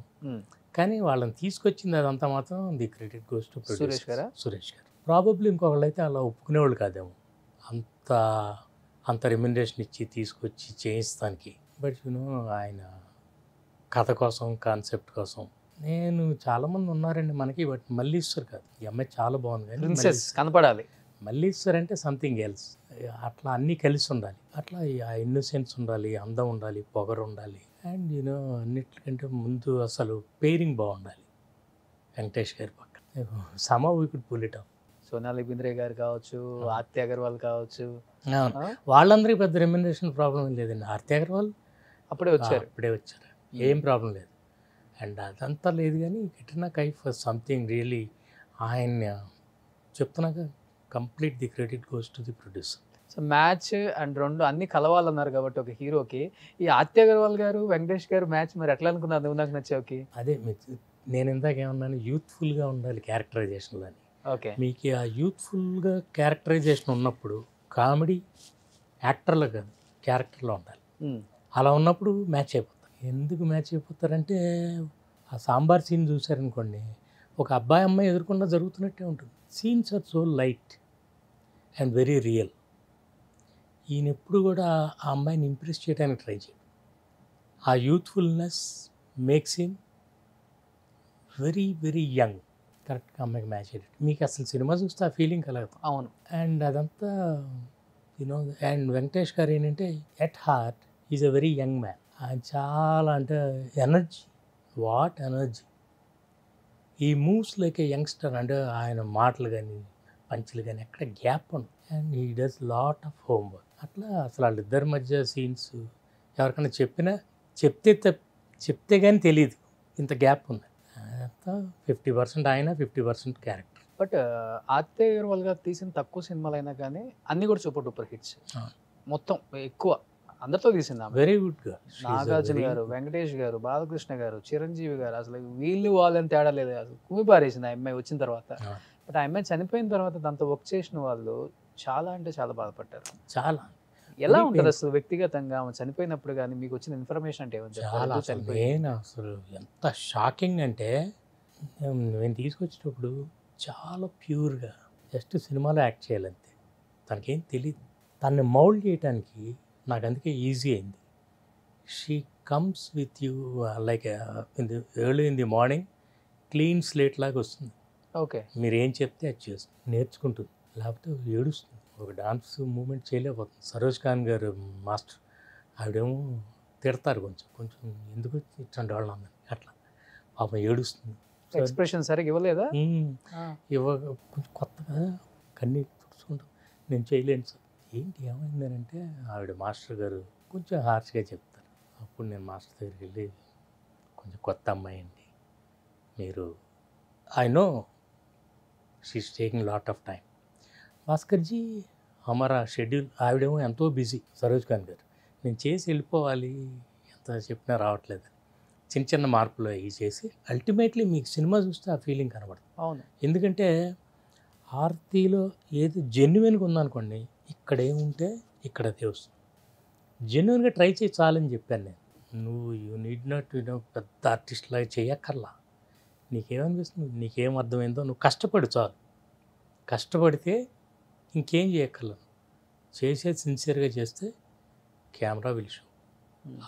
కానీ వాళ్ళని తీసుకొచ్చింది అదంతా మాత్రం the credit goes to Suresh గారా? సురేష్ గారు. ప్రాబబ్లీ ఇంకొకళ్ళు అయితే అలా ఒప్పుకునేవాళ్ళు కాదేమో. అంత అంత రెమ్యునరేషన్ ఇచ్చి తీసుకొచ్చి చేయిస్తానికి బట్ యూనో ఆయన కథ కోసం కాన్సెప్ట్ కోసం. నేను చాలామంది ఉన్నారండి మనకి బట్ మల్లీశ్వర్ కాదు. ఈ అమ్మాయి చాలా బాగుంది కానీ ప్రిన్సెస్ కనపడాలి. మల్లీశ్వర్ అంటే సంథింగ్ ఎల్స్ అట్లా అన్నీ కలిసి ఉండాలి. అట్లా ఆ ఇన్నోసెన్స్ ఉండాలి అందం ఉండాలి పొగరు ఉండాలి. అండ్ యూనో అన్నిటికంటే ముందు అసలు పేరింగ్ బాగుండాలి. వెంకటేష్ గారి పక్కన. సమా we could pull it Sonali Bendre garu కావచ్చు ఆత్య అగర్వాల్ కావచ్చు. వాళ్ళందరికీ పెద్ద రెమ్యునరేషన్ ప్రాబ్లం లేదండి. ఆర్తి అగర్వాల్? అప్పుడే వచ్చారు. అప్పుడే వచ్చారు. ఏం ప్రాబ్లం లేదు. అండ్ అదంతా లేదు కానీ కెట్రినా కైఫ్ సంథింగ్ రియలీ ఆయన చెప్తున్నాక complete the credit goes to the producer. So much and రెండు అన్ని కలవాలన్నారు కాబట్టి ఒక హీరోకి. ఈ ఆత్య అగర్వాల్ గారు వెంకటేష్ గారు మ్యాచ్ మరి ఎట్లా అనుకున్నారు? నువ్వు నాకు నచ్చావుకి. అదే నేను ఇందాక ఏమన్నాను యూత్ఫుల్గా ఉండాలి క్యారెక్టరైజేషన్లో అని మీకు ఆ యూత్ఫుల్గా క్యారెక్టరైజేషన్ ఉన్నప్పుడు కామెడీ యాక్టర్లో కాదు క్యారెక్టర్లో ఉండాలి. అలా ఉన్నప్పుడు మ్యాచ్ అయిపోతారు. ఎందుకు మ్యాచ్ అయిపోతారంటే ఆ సాంబార్ సీన్ చూసారనుకోండి ఒక అబ్బాయి అమ్మాయి ఎదుర్కొన్నా జరుగుతున్నట్టే ఉంటుంది. Scenes are so light and very real. ఈయన ఎప్పుడు కూడా ఆ అమ్మాయిని ఇంప్రెస్ చేయడానికి ట్రై చేయడు ఆ youthfulness makes him very very young. కరెక్ట్గా అమ్మాయికి మ్యాచ్ అయ్యేటట్టు. మీకు అసలు సినిమా చూస్తే ఆ ఫీలింగ్ కలగదు. అవును. అండ్ అదంతా యూనో అండ్ వెంకటేష్ గారు ఏంటంటే at heart is a very young man ఆయన చాలా అంటే energy what energy he moves like a youngster అంటే ఆయన మాటలు కానీ పంచులు కానీ ఎక్కడ గ్యాప్ ఉండదు అండ్ ఈ డస్ లాట్ ఆఫ్ హోంవర్క్ అట్లా అసలు వాళ్ళిద్దరి మధ్య సీన్స్ ఎవరికైనా చెప్పినా చెప్తే చెప్తే కానీ తెలియదు ఇంత గ్యాప్ ఉంది ఫిఫ్టీ పర్సెంట్ ఆయన ఫిఫ్టీ పర్సెంట్ క్యారెక్టర్ బట్ ఆత్య అగర్వాల్ గారు తీసిన తక్కువ సినిమాలు అయినా కానీ అన్ని కూడా సూపర్ డూపర్ హిట్స్. మొత్తం ఎక్కువ అందరితో తీసింది వెరీ గుడ్గా నాగార్జున గారు వెంకటేష్ గారు బాలకృష్ణ గారు చిరంజీవి గారు అసలు వీళ్ళు వాళ్ళని తేడా లేదు అసలు కుమి పారేసింది ఆ అమ్మాయి వచ్చిన తర్వాత. బట్ ఆ అమ్మాయి చనిపోయిన తర్వాత దాంతో వర్క్ చేసిన వాళ్ళు చాలా అంటే చాలా బాధపడ్డారు చాలా ఎలా ఉంటుంది. అసలు వ్యక్తిగతంగా ఆమె చనిపోయినప్పుడు కానీ మీకు వచ్చిన ఇన్ఫర్మేషన్ అంటే? చాలా? నేను అసలు ఎంత షాకింగ్ అంటే నేను తీసుకొచ్చేటప్పుడు చాలా ప్యూర్గా జస్ట్ సినిమాలో యాక్ట్ చేయాలంతే. తనకేం తెలియదు తనని మౌల్డ్ చేయడానికి నాకు అందుకే ఈజీ అయింది. She comes with you like in the early in the morning clean slate లాగా వస్తుంది. ఓకే. మీరు ఏం చెప్తే అది చేస్తుంది. నేర్చుకుంటుంది. లేకపోతే ఏడుస్తుంది. ఒక డాన్స్ మూమెంట్ చేయలేకపోతుంది. సరోజ్ ఖాన్ గారు మాస్టర్. ఆవిడేమో తిడతారు కొంచెం. కొంచెం ఎందుకు ఇట్లాంటి వాళ్ళు అట్లా. పాపం ఏడుస్తుంది. ఎక్స్ప్రెషన్ సరిగ్గా ఇవ్వలేదా? "ఉమ్, ఇవ్వ కొంచెం కొత్తగా కన్నీళ్ళు తుడుచుకుంటాం నేను చేయలేను సార్. ఏంటి ఏమైందనంటే ఆవిడ మాస్టర్ గారు కొంచెం హార్ష్గా చెప్తారు. అప్పుడు నేను మాస్టర్ దగ్గరికి వెళ్ళి కొంచెం కొత్త అమ్మాయి అండి. మీరు I know she's taking lot of time Bhaskarji Hamara schedule ఆవిడేమో ఎంతో బిజీ సరోజ్ ఖాన్ గారు. నేను చేసి వెళ్ళిపోవాలి ఎంత చెప్పినా రావట్లేదు. చిన్న చిన్న మార్పులు అవి చేసి అల్టిమేట్లీ మీకు సినిమా చూస్తే ఆ ఫీలింగ్ కనబడుతుంది అవును. ఎందుకంటే ఆర్తిలో ఏది జెన్యున్గా ఉందనుకోండి ఇక్కడ ఏముంటే ఇక్కడ అదే వస్తుంది. జెన్యున్గా ట్రై చేయి చాలని చెప్పాను నేను. నువ్వు you need not you know పెద్ద ఆర్టిస్ట్ లాగా చేయక్కర్లా. నీకేమనిపిస్తుంది? నీకేం అర్థమైందో నువ్వు కష్టపడు చాలు. కష్టపడితే ఇంకేం చేయక్కర్లేదు. చేసేది సిన్సియర్గా చేస్తే కెమెరా విలుషు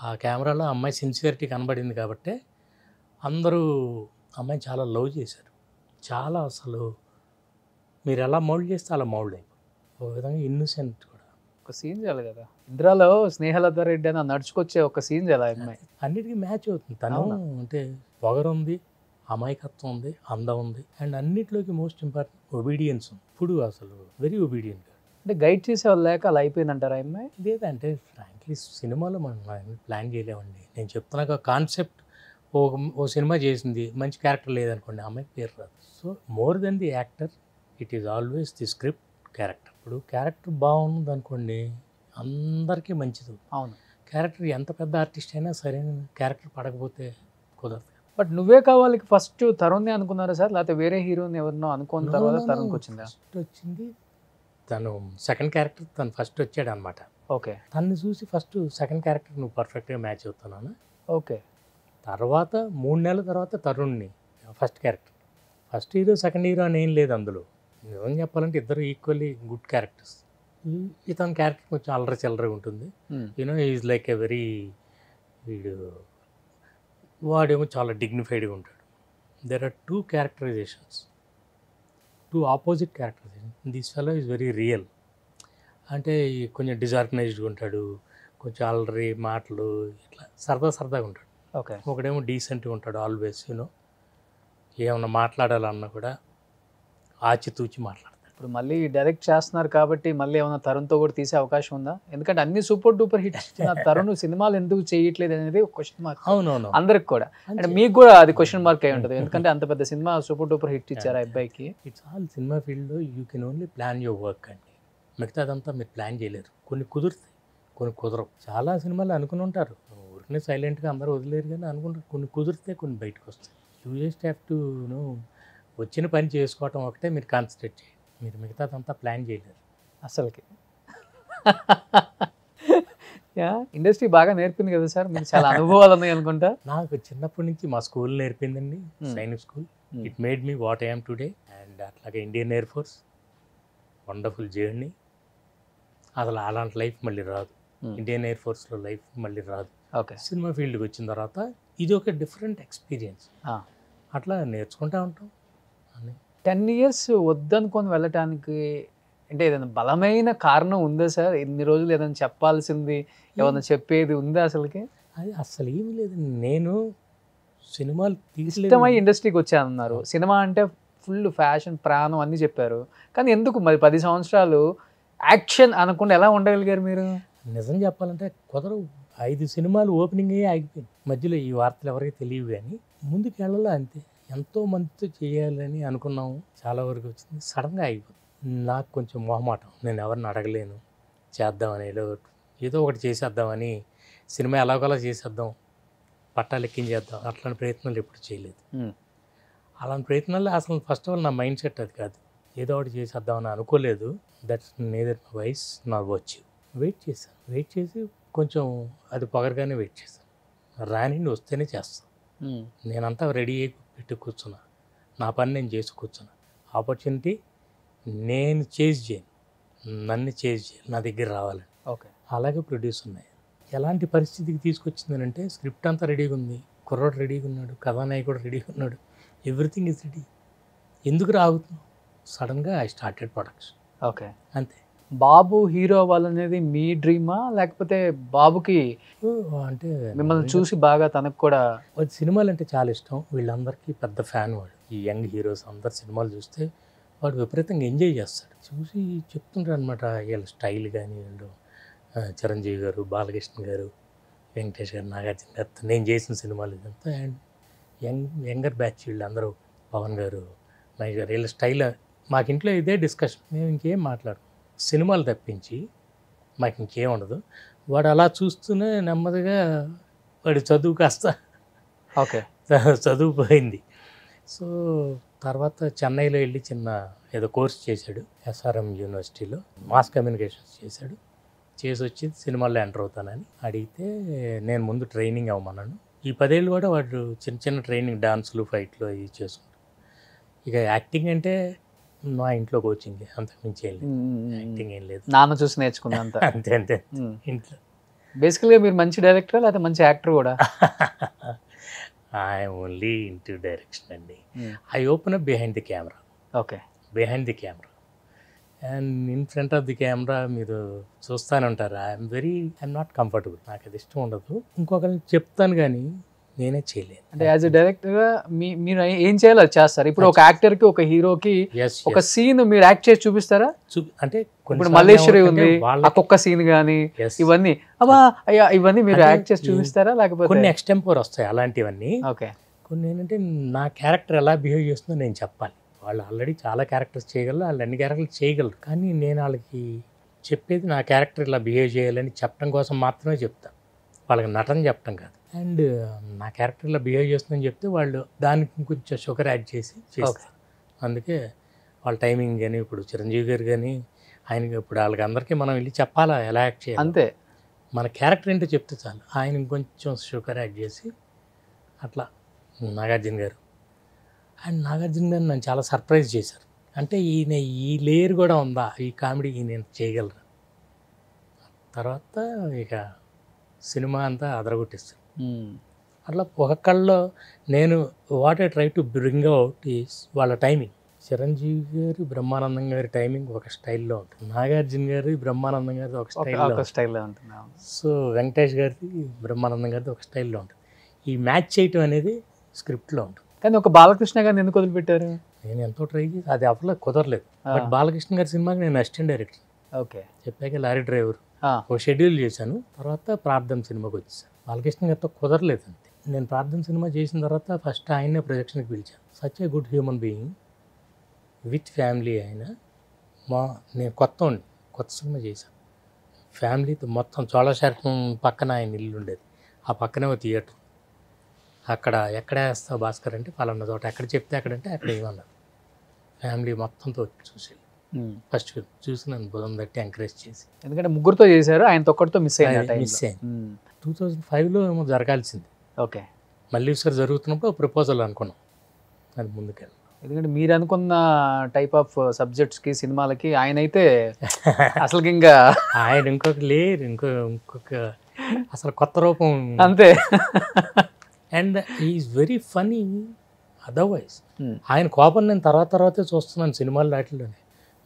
ఆ కెమెరాలో అమ్మాయి సిన్సియరిటీ కనబడింది కాబట్టి అందరూ అమ్మాయిని చాలా లవ్ చేశారు. చాలా అసలు మీరు ఎలా మౌల్డ్ చేస్తే అలా మౌల్డ్ అయిపోయి ఒక విధంగా ఇన్నోసెంట్ కూడా. ఒక సీన్ చేయాలి కదా. ఇంద్రాలో స్నేహలత రెడ్డి అని నడుచుకొచ్చే ఒక సీన్ చేయాలి అమ్మాయి. అన్నిటికీ మ్యాచ్ అవుతుంది. తను? అంటే పొగరు ఉంది అమాయకత్వం ఉంది అందం ఉంది. అండ్ అన్నిటిలోకి మోస్ట్ ఇంపార్టెంట్ ఒబీడియన్స్ ఉంది. ఇప్పుడు అసలు వెరీ ఒబీడియంట్ అంటే గైడ్ చేసే వాళ్ళు లేక అలా అయిపోయిందంటారా ఆ అమ్మాయి? లేదంటే ఫ్రాంక్లీ సినిమాలో మనం ప్లాన్ చేయలేమండి. నేను చెప్తున్నా కాన్సెప్ట్ ఓ ఓ సినిమా చేసింది మంచి క్యారెక్టర్ లేదనుకోండి అమ్మాయికి పేరు రాదు. So more than the actor it is always the script character ఇప్పుడు క్యారెక్టర్ బాగుంది అనుకోండి అందరికీ మంచిది. అవును. క్యారెక్టర్ ఎంత పెద్ద ఆర్టిస్ట్ అయినా సరైన క్యారెక్టర్ పడకపోతే కుదరదు. బట్ నువ్వే కావాలి ఫస్ట్ తరుణ్ని అనుకున్నారా సార్? లేకపోతే వేరే హీరోని ఎవరినో అనుకున్న తర్వాత తరుణ్కి వచ్చిందా? ఫస్ట్ వచ్చింది తను సెకండ్ క్యారెక్టర్ తను ఫస్ట్ వచ్చాడు అనమాట ఓకే. తన్ని చూసి ఫస్ట్ సెకండ్ క్యారెక్టర్ నువ్వు పర్ఫెక్ట్గా మ్యాచ్ అవుతున్నాను. ఓకే. తర్వాత మూడు నెలల తర్వాత తరుణ్ని first character first hero second hero అని ఏం లేదు అందులో. నిజం చెప్పాలంటే ఇద్దరు ఈక్వల్లీ గుడ్ క్యారెక్టర్స్ ఇతని క్యారెక్టర్ కొంచెం అల్లరి చిల్లరగా ఉంటుంది. You know is like a very వీడు వాడేమో చాలా డిగ్నిఫైడ్గా ఉంటాడు. There are two characterisations two opposite characterisation this fellow is very real అంటే కొంచెం డిజార్గనైజ్డ్గా ఉంటాడు కొంచెం అల్లరి మాటలు ఇట్లా సరదా సరదాగా ఉంటాడు. ఓకే. ఒకడేమో డీసెంట్గా ఉంటాడు ఆల్వేస్ యూనో ఏమన్నా మాట్లాడాలన్నా కూడా ఆచితూచి మాట్లాడతాడు ఇప్పుడు మళ్ళీ డైరెక్ట్ చేస్తున్నారు కాబట్టి మళ్ళీ ఏమైనా తరుణ్తో కూడా తీసే అవకాశం ఉందా? ఎందుకంటే అన్ని సూపర్ డూపర్ ఇచ్చిన (laughs) తరుణ్ సినిమాలు ఎందుకు చేయట్లేదు అనేది ఒక క్వశ్చన్ మార్క్ అవునవును. అందరికి కూడా. అంటే మీకు కూడా అది క్వశ్చన్ మార్క్ అయి ఉంటుంది. ఎందుకంటే అంత పెద్ద సినిమా సూపర్ డూపర్ హిట్ ఇచ్చారు ఆ అబ్బాయికి? ఇట్స్ ఆల్ సినిమా ఫీల్డ్లో you can only plan your work అండి. మిగతాదంతా మీరు ప్లాన్ చేయలేరు. కొన్ని కుదురుతాయి. కొన్ని కుదరవు. చాలా సినిమాలు అనుకుని ఉంటారు. ఊరికనే సైలెంట్గా అందరూ వదిలేరు కానీ అనుకుంటారు. కొన్ని కుదిరితే కొన్ని బయటకు వస్తాయి. You just have to know వచ్చిన పని చేసుకోవటం ఒకటే మీరు కాన్సన్ట్రేట్ చేయండి మీరు మిగతాదంతా ప్లాన్ చేయలేరు. అసలుకి. యా ఇండస్ట్రీ బాగా నేర్పింది కదా సార్ మీకు చాలా అనుభవాలు ఉన్నాయి అనుకుంటా? నాకు చిన్నప్పటి నుంచి మా స్కూల్ నేర్పిందండి Hmm. Sainik school. It made me what I'm today and అట్లాగే Indian air force wonderful journey అసలు అలాంటి లైఫ్ మళ్ళీ రాదు. ఇండియన్ ఎయిర్ ఫోర్స్లో లైఫ్ మళ్ళీ రాదు. ఓకే. సినిమా ఫీల్డ్కి వచ్చిన తర్వాత ఇది ఒక డిఫరెంట్ ఎక్స్పీరియన్స్ అట్లా నేర్చుకుంటా ఉంటాం. టెన్ ఇయర్స్ వద్దనుకొని వెళ్ళటానికి అంటే ఏదైనా బలమైన కారణం ఉందా సార్? ఇన్ని రోజులు ఏదైనా చెప్పాల్సింది ఏదైనా చెప్పేది ఉందా అసలుకి? అది అసలు ఏమీ లేదు. నేను సినిమాలు తీసలేమై ఇండస్ట్రీకి వచ్చానన్నారు. సినిమా అంటే ఫుల్ ఫ్యాషన్ ప్రాణం అన్ని చెప్పారు. కానీ ఎందుకు మరి పది సంవత్సరాలు యాక్షన్ అనకుండా ఎలా ఉండగలిగారు మీరు? నిజం చెప్పాలంటే కుదరవు. ఐదు సినిమాలు ఓపెనింగ్ అయ్యి ఆగిపోయింది. మధ్యలో ఈ వార్తలు ఎవరికి తెలియవు కానీ ముందుకు వెళ్ళాలి అంతే. ఎంతో మందితో చేయాలని అనుకున్నాము. చాలా వరకు వచ్చింది. సడన్గా ఆగిపోయింది నాకు కొంచెం మొహమాటం. నేను ఎవరిని అడగలేను. చేద్దామని ఏదో ఏదో ఒకటి చేసేద్దామని సినిమా ఎలాగోలా చేసేద్దాం. పట్టాలు ఎక్కించేద్దాం. అట్లాంటి ప్రయత్నాలు ఎప్పుడు చేయలేదు. అలాంటి ప్రయత్నాలు అసలు ఫస్ట్ ఆఫ్ ఆల్ నా మైండ్ సెట్ అది కాదు. ఏదో ఒకటి చేసేద్దామని అనుకోలేదు. దట్స్ నేదర్ వైస్ నా వచ్చి వెయిట్ చేశాను. వెయిట్ చేసి కొంచెం అది పొగరగానే వెయిట్ చేశాను. రానిండి వస్తేనే చేస్తాను. నేనంతా రెడీ అయి పెట్టి కూర్చున్నా. నా పని నేను చేసి కూర్చున్నా. ఆపర్చునిటీ నేను చేజ్ చేయను. నన్ను చేజ్ చేయాలి నా దగ్గర రావాలని. ఓకే. అలాగే ప్రొడ్యూస్ ఉన్నాయి. ఎలాంటి పరిస్థితికి తీసుకొచ్చిందనంటే స్క్రిప్ట్ అంతా రెడీగా ఉంది. కుర్రోడు రెడీగా ఉన్నాడు. కథానాయకుడు రెడీగా ఉన్నాడు. ఎవ్రీథింగ్ ఇస్ రెడీ ఎందుకు రాగుతున్నావు? సడన్గా ఐ స్టార్టెడ్ ప్రొడక్షన్ ఓకే. అంతే. బాబు హీరో అవ్వాలనేది మీ డ్రీమా? లేకపోతే బాబుకి అంటే మిమ్మల్ని చూసి బాగా తనకు కూడా సినిమాలు అంటే చాలా ఇష్టం. వీళ్ళందరికీ పెద్ద ఫ్యాన్ వాడు. ఈ యంగ్ హీరోస్ అందరు సినిమాలు చూస్తే వాడు విపరీతంగా ఎంజాయ్ చేస్తాడు. చూసి చెప్తుంటారు అనమాట వీళ్ళ స్టైల్ కానీ వీళ్ళు. చిరంజీవి గారు బాలకృష్ణ గారు వెంకటేష్ గారు నాగార్జున గారు నేను చేసిన సినిమాలు ఇదంతా. అండ్ యంగ్ యంగర్ బ్యాచ్ వీళ్ళందరూ పవన్ గారు మహేష్ గారు వీళ్ళ స్టైల్ మాకు ఇంట్లో ఇదే డిస్కషన్. మేము ఇంకేం మాట్లాడు సినిమాలు తప్పించి మాకు ఇంకేం ఉండదు. వాడు అలా చూస్తూనే నెమ్మదిగా వాడి చదువు కాస్త ఓకే. (laughs) చదువు పోయింది సో తర్వాత చెన్నైలో వెళ్ళి చిన్న ఏదో కోర్స్ చేశాడు ఎస్ఆర్ఎం యూనివర్సిటీలో మాస్ కమ్యూనికేషన్స్ చేశాడు. చేసి వచ్చి సినిమాల్లో ఎంటర్ అవుతానని. అడిగితే నేను ముందు ట్రైనింగ్ అవ్వమన్నాను. ఈ పదేళ్ళు కూడా వాడు చిన్న చిన్న ట్రైనింగ్ డాన్సులు ఫైట్లు అవి చేసుకుంటాడు ఇక యాక్టింగ్ అంటే మా ఇంట్లో కోచింగ్ అంతకుమించి ఏం లేదు. యాక్టింగ్ ఏం లేదు. నాన్న చూసి నేర్చుకుంది అంత (laughs) అంతే. అంతే ఇంట్లో. బేసికల్గా మీరు మంచి డైరెక్టర్ లేకపోతే మంచి యాక్టర్ కూడా? ఐ ఓన్లీ ఇంటూ డైరెక్షన్ అండి. I open up behind the camera okay. Behind the camera and in front of the camera మీరు చూస్తానే ఉంటారు I'm very I'm not comfortable నాకు అది ఇష్టం ఉండదు. ఇంకొకరిని చెప్తాను కానీ నేనే చేయలేను. అంటే యాజ్ ఎ డైరెక్టర్గా మీ మీరు ఏం చేయాలో అది చేస్తారు. ఇప్పుడు ఒక యాక్టర్కి ఒక హీరోకి ఒక సీన్ మీరు యాక్ట్ చేసి చూపిస్తారా? అంటే ఇప్పుడు మల్లేశ్వరి ఉంది ఆ వాళ్ళ కుక్క సీన్ గానీ ఇవన్నీ. అబ్బా అయ్యా ఇవన్నీ మీరు యాక్ట్ చేసి చూపిస్తారా? లేకపోతే కొన్ని ఎక్స్టెంపోర్ వస్తాయి అలాంటివన్నీ. ఓకే కొన్ని ఏంటంటే నా క్యారెక్టర్ ఎలా బిహేవ్ చేస్తుందో నేను చెప్పాలి. వాళ్ళు ఆల్రెడీ చాలా క్యారెక్టర్స్ చేయగలరు వాళ్ళు అన్ని క్యారెక్టర్లు చేయగలరు. కానీ నేను వాళ్ళకి చెప్పేది నా క్యారెక్టర్ ఇలా బిహేవ్ చేయాలని చెప్పడం కోసం మాత్రమే చెప్తాను వాళ్ళకి నటన చెప్పడం కాదు. అండ్ నా క్యారెక్టర్ ఇలా బిహేవ్ చేస్తుందని చెప్తే వాళ్ళు దానికి కొంచెం షుగర్ యాడ్ చేసి చేస్తారు. అందుకే వాళ్ళ టైమింగ్ కానీ ఇప్పుడు చిరంజీవి గారు కానీ ఆయనకి ఇప్పుడు వాళ్ళకి అందరికీ మనం వెళ్ళి చెప్పాలా ఎలా యాక్ట్ చేయాలి? అంతే. మన క్యారెక్టర్ ఏంటో చెప్తే చాలు. ఆయన ఇంకొంచెం షుగర్ యాడ్ చేసి అట్లా నాగార్జున గారు. అండ్ నాగార్జున గారు నన్ను చాలా సర్ప్రైజ్ చేశారు. అంటే ఈయన ఈ లేయర్ కూడా ఉందా? ఈ కామెడీ నేను చేయగలరా తర్వాత ఇక సినిమా అంతా అదరగొట్టేస్తాను. అట్లా ఒక్కొక్కళ్ళలో నేను what I try to bring out is వాళ్ళ టైమింగ్. చిరంజీవి గారు బ్రహ్మానందం గారి టైమింగ్ ఒక స్టైల్లో ఉంటుంది. నాగార్జున గారి బ్రహ్మానందం గారి ఒక స్టైల్లో ఒక స్టైల్లో ఉంటుంది. సో వెంకటేష్ గారిది బ్రహ్మానందం గారిది ఒక స్టైల్లో ఉంటుంది. ఈ మ్యాచ్ చేయటం అనేది స్క్రిప్ట్లో ఉంటుంది. కానీ ఒక బాలకృష్ణ గారిని ఎందుకు వదిలిపెట్టారు? నేను ఎంతో ట్రై చేసి అది అవ్వలే కుదరలేదు. బట్ బాలకృష్ణ గారి సినిమాకి నేను అసిస్టెంట్ డైరెక్టర్. ఓకే. చెప్పాక లారీ డ్రైవర్. ఒక షెడ్యూల్ చేశాను. తర్వాత ప్రార్థన సినిమాకి వచ్చేసాను. బాలకృష్ణ గారితో కుదరలేదు అంతే నేను ప్రార్థన సినిమా చేసిన తర్వాత ఫస్ట్ ఆయన్నే ప్రొజెక్షన్కి పిలిచాను. Such a good human being with family ఆయన మా నేను కొత్త ఉండి కొత్త సినిమా చేశాను. ఫ్యామిలీతో మొత్తం చోళశాఖం పక్కన ఆయన ఇల్లు ఉండేది. ఆ పక్కనే ఒక థియేటర్. అక్కడ ఎక్కడ వేస్తావు భాస్కర్ అంటే పలానా చోట ఎక్కడ చెప్తే అక్కడంటే అక్కడ ఏమన్నారు ఫ్యామిలీ మొత్తంతో చూసి. ఫస్ట్ చూసి నన్ను బుధం తట్టి ఎంకరేజ్ చేసి. ఎందుకంటే ముగ్గురుతో చేశారు ఆయన ఒక్కడితో మిస్ అయింది miss లో. అయింది. టూ థౌజండ్ ఫైవ్లో ఏమో జరగాల్సింది. ఓకే. మళ్ళీ ఒకసారి జరుగుతున్నప్పుడు ప్రపోజల్ అనుకున్నాం. అది ముందుకెళ్ళి. ఎందుకంటే మీరు అనుకున్న టైప్ ఆఫ్ సబ్జెక్ట్స్కి సినిమాలకి ఆయన అయితే (laughs) అసలు ఇంకా ఆయన ఇంకొక లేరు ఇంకో ఇంకొక అసలు కొత్త రూపం. అంతే. And is very funny otherwise. ఆయన కోపం నేను తర్వాత తర్వాతే చూస్తున్నాను సినిమాలు వాటిలోనే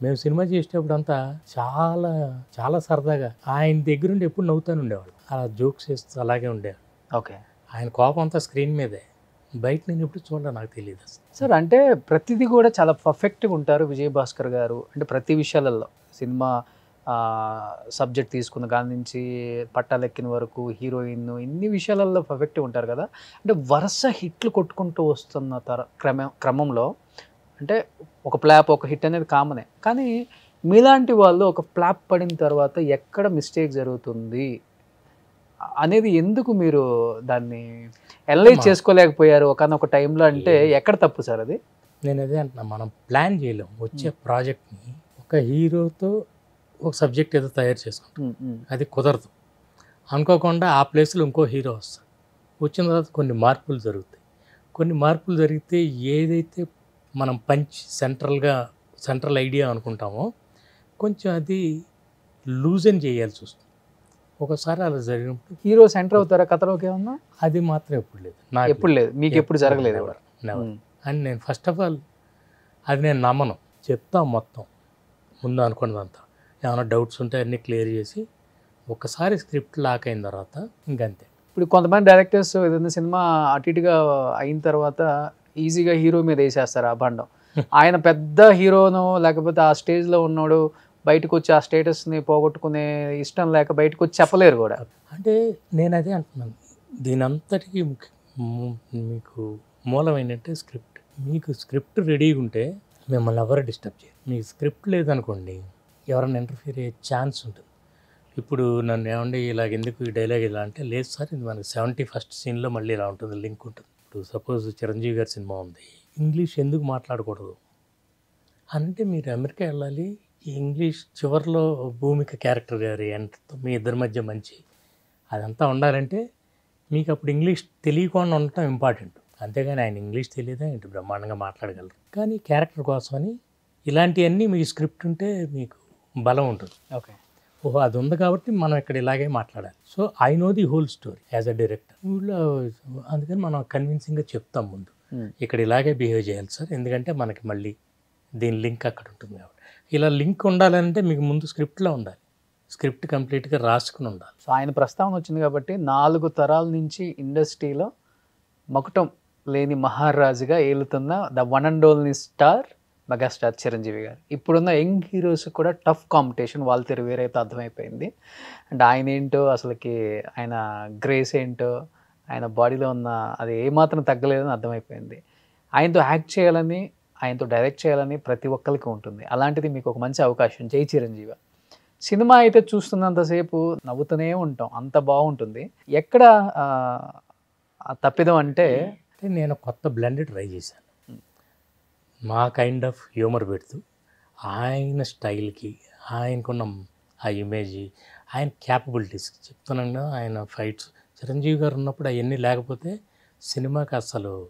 మేము సినిమా చేసేటప్పుడు అంతా చాలా చాలా సరదాగా ఆయన దగ్గరుండి ఎప్పుడు నవ్వుతాను ఉండేవాళ్ళు. అలా జోక్స్ చేస్తూ అలాగే ఉండేవాళ్ళు. ఓకే. ఆయన కోపం అంతా స్క్రీన్ మీదే. బయట నేను ఎప్పుడు చూడలే నాకు తెలియదు సార్ అంటే ప్రతిదీ కూడా చాలా పర్ఫెక్ట్గా ఉంటారు విజయ్ భాస్కర్ గారు. అంటే ప్రతి విషయాలలో సినిమా సబ్జెక్ట్ తీసుకున్న దాని నుంచి పట్టాలెక్కిన వరకు హీరోయిన్ ఇన్ని విషయాలలో పర్ఫెక్ట్గా ఉంటారు కదా. అంటే వరుస హిట్లు కొట్టుకుంటూ వస్తున్న తర క్రమ క్రమంలో అంటే ఒక ప్లాప్ ఒక హిట్ అనేది కామనే కానీ మీలాంటి వాళ్ళు ఒక ఫ్లాప్ పడిన తర్వాత ఎక్కడ మిస్టేక్ జరుగుతుంది? అనేది ఎందుకు మీరు దాన్ని ఎనలైజ్. చేసుకోలేకపోయారు? ఒకనొక టైంలో అంటే ఎక్కడ తప్పు సార్ అది? నేను అదే అంటున్నా మనం ప్లాన్ చేయలేం. వచ్చే ప్రాజెక్ట్ని ఒక హీరోతో ఒక సబ్జెక్ట్ ఏదో తయారు చేసుకుంటాం. అది కుదరదు. అనుకోకుండా ఆ ప్లేస్లో ఇంకో హీరో వస్తాడు. వచ్చిన తర్వాత కొన్ని మార్పులు జరుగుతాయి. కొన్ని మార్పులు జరిగితే ఏదైతే మనం పంచ్ సెంట్రల్గా సెంట్రల్ ఐడియా అనుకుంటామో కొంచెం అది లూజన్ చేయాల్సి వస్తుంది. ఒకసారి అలా జరిగినప్పుడు హీరో సెంటర్ అవుతారా కథలోకి ఏమన్నా? అది మాత్రం ఎప్పుడు లేదు. నాకు ఎప్పుడు లేదు. మీకు ఎప్పుడు జరగలేదు. ఉమ్. అని నేను ఫస్ట్ ఆఫ్ ఆల్ అది నేను నమ్మను. చెప్తా మొత్తం. ముందు అనుకున్నదంతా. ఏమైనా డౌట్స్ ఉంటే అన్నీ క్లియర్ చేసి ఒకసారి స్క్రిప్ట్ లాక్ అయిన తర్వాత ఇంకంతే. ఇప్పుడు కొంతమంది డైరెక్టర్స్ ఏదైనా సినిమా అటు ఇటుగా అయిన తర్వాత ఈజీగా హీరో మీద వేసేస్తారు ఆ బండం. ఆయన పెద్ద హీరోను లేకపోతే ఆ స్టేజ్లో ఉన్నాడు బయటకు వచ్చి ఆ స్టేటస్ని పోగొట్టుకునే ఇష్టం లేక బయటకు వచ్చి చెప్పలేరు కూడా. అంటే నేను అదే అంటున్నాను. దీని అంతటికీ ముఖ్య మీకు మూలం ఏంటంటే స్క్రిప్ట్. మీకు స్క్రిప్ట్ రెడీగా ఉంటే మిమ్మల్ని ఎవరు డిస్టర్బ్ చేయరు. మీకు స్క్రిప్ట్ లేదనుకోండి ఎవరైనా ఇంటర్ఫీర్ అయ్యే ఛాన్స్ ఉంటుంది. ఇప్పుడు నన్ను ఏమండి ఇలాగ ఎందుకు ఈ డైలాగ్ ఇలా అంటే లేదు సార్ ఇది మనకి సెవెంటీ ఫస్ట్ సీన్లో మళ్ళీ ఇలా ఉంటుంది లింక్ ఉంటుంది. ఇప్పుడు సపోజ్ చిరంజీవి గారి సినిమా ఉంది ఇంగ్లీష్ ఎందుకు మాట్లాడకూడదు? అంటే మీరు అమెరికా వెళ్ళాలి ఇంగ్లీష్ చివరిలో భూమిక క్యారెక్టర్ గారి ఎంతో మీ ఇద్దరి మధ్య మంచి అదంతా ఉండాలంటే మీకు అప్పుడు ఇంగ్లీష్ తెలియకుండా ఉండటం ఇంపార్టెంట్. అంతేగాని ఆయన ఇంగ్లీష్ తెలియదా ఏంటి? బ్రహ్మాండంగా మాట్లాడగలరు. కానీ క్యారెక్టర్ కోసమని ఇలాంటివన్నీ మీ స్క్రిప్ట్ ఉంటే మీకు బలం ఉంటుంది. ఓకే. ఓహో అది ఉంది కాబట్టి మనం ఇక్కడ ఇలాగే మాట్లాడాలి. So I know the whole story as a director ఊళ్ళో అందుకని మనం కన్విన్సింగ్గా చెప్తాం ముందు. ఇక్కడ ఇలాగే బిహేవ్ చేయాలి సార్. ఎందుకంటే మనకి మళ్ళీ దీని లింక్ అక్కడ ఉంటుంది కాబట్టి. ఇలా లింక్ ఉండాలంటే మీకు ముందు స్క్రిప్ట్లో ఉండాలి. స్క్రిప్ట్ కంప్లీట్గా రాసుకుని ఉండాలి. సో ఆయన ప్రస్తావన వచ్చింది కాబట్టి నాలుగు తరాల నుంచి ఇండస్ట్రీలో మకుటం లేని మహారాజుగా ఏలుతున్న the one and only star megastar Chiranjeevi garu. ఇప్పుడున్న యంగ్ హీరోస్ కూడా టఫ్ కాంపిటీషన్ వాళ్ళ తెరు వేరైతే అర్థమైపోయింది. అండ్ ఆయన ఏంటో అసలుకి ఆయన గ్రేస్ ఏంటో ఆయన బాడీలో ఉన్న అది ఏమాత్రం తగ్గలేదని అర్థమైపోయింది. ఆయనతో యాక్ట్ చేయాలని ఆయనతో డైరెక్ట్ చేయాలని ప్రతి ఒక్కరికి ఉంటుంది. అలాంటిది మీకు ఒక మంచి అవకాశం. జై చిరంజీవి. సినిమా అయితే చూస్తున్నంతసేపు నవ్వుతూనే ఉంటాం. అంత బాగుంటుంది. ఎక్కడ తప్పిదం అంటే నేను కొత్త బ్లెండ్ ట్రై చేశాను. మా కైండ్ ఆఫ్ హ్యూమర్ పెడుతూ ఆయన స్టైల్కి ఆయనకున్న ఆ ఇమేజ్ ఆయన క్యాపబిలిటీస్ చెప్తున్నాను. ఆయన ఫైట్స్ చిరంజీవి గారు ఉన్నప్పుడు అవన్నీ లేకపోతే సినిమాకి అసలు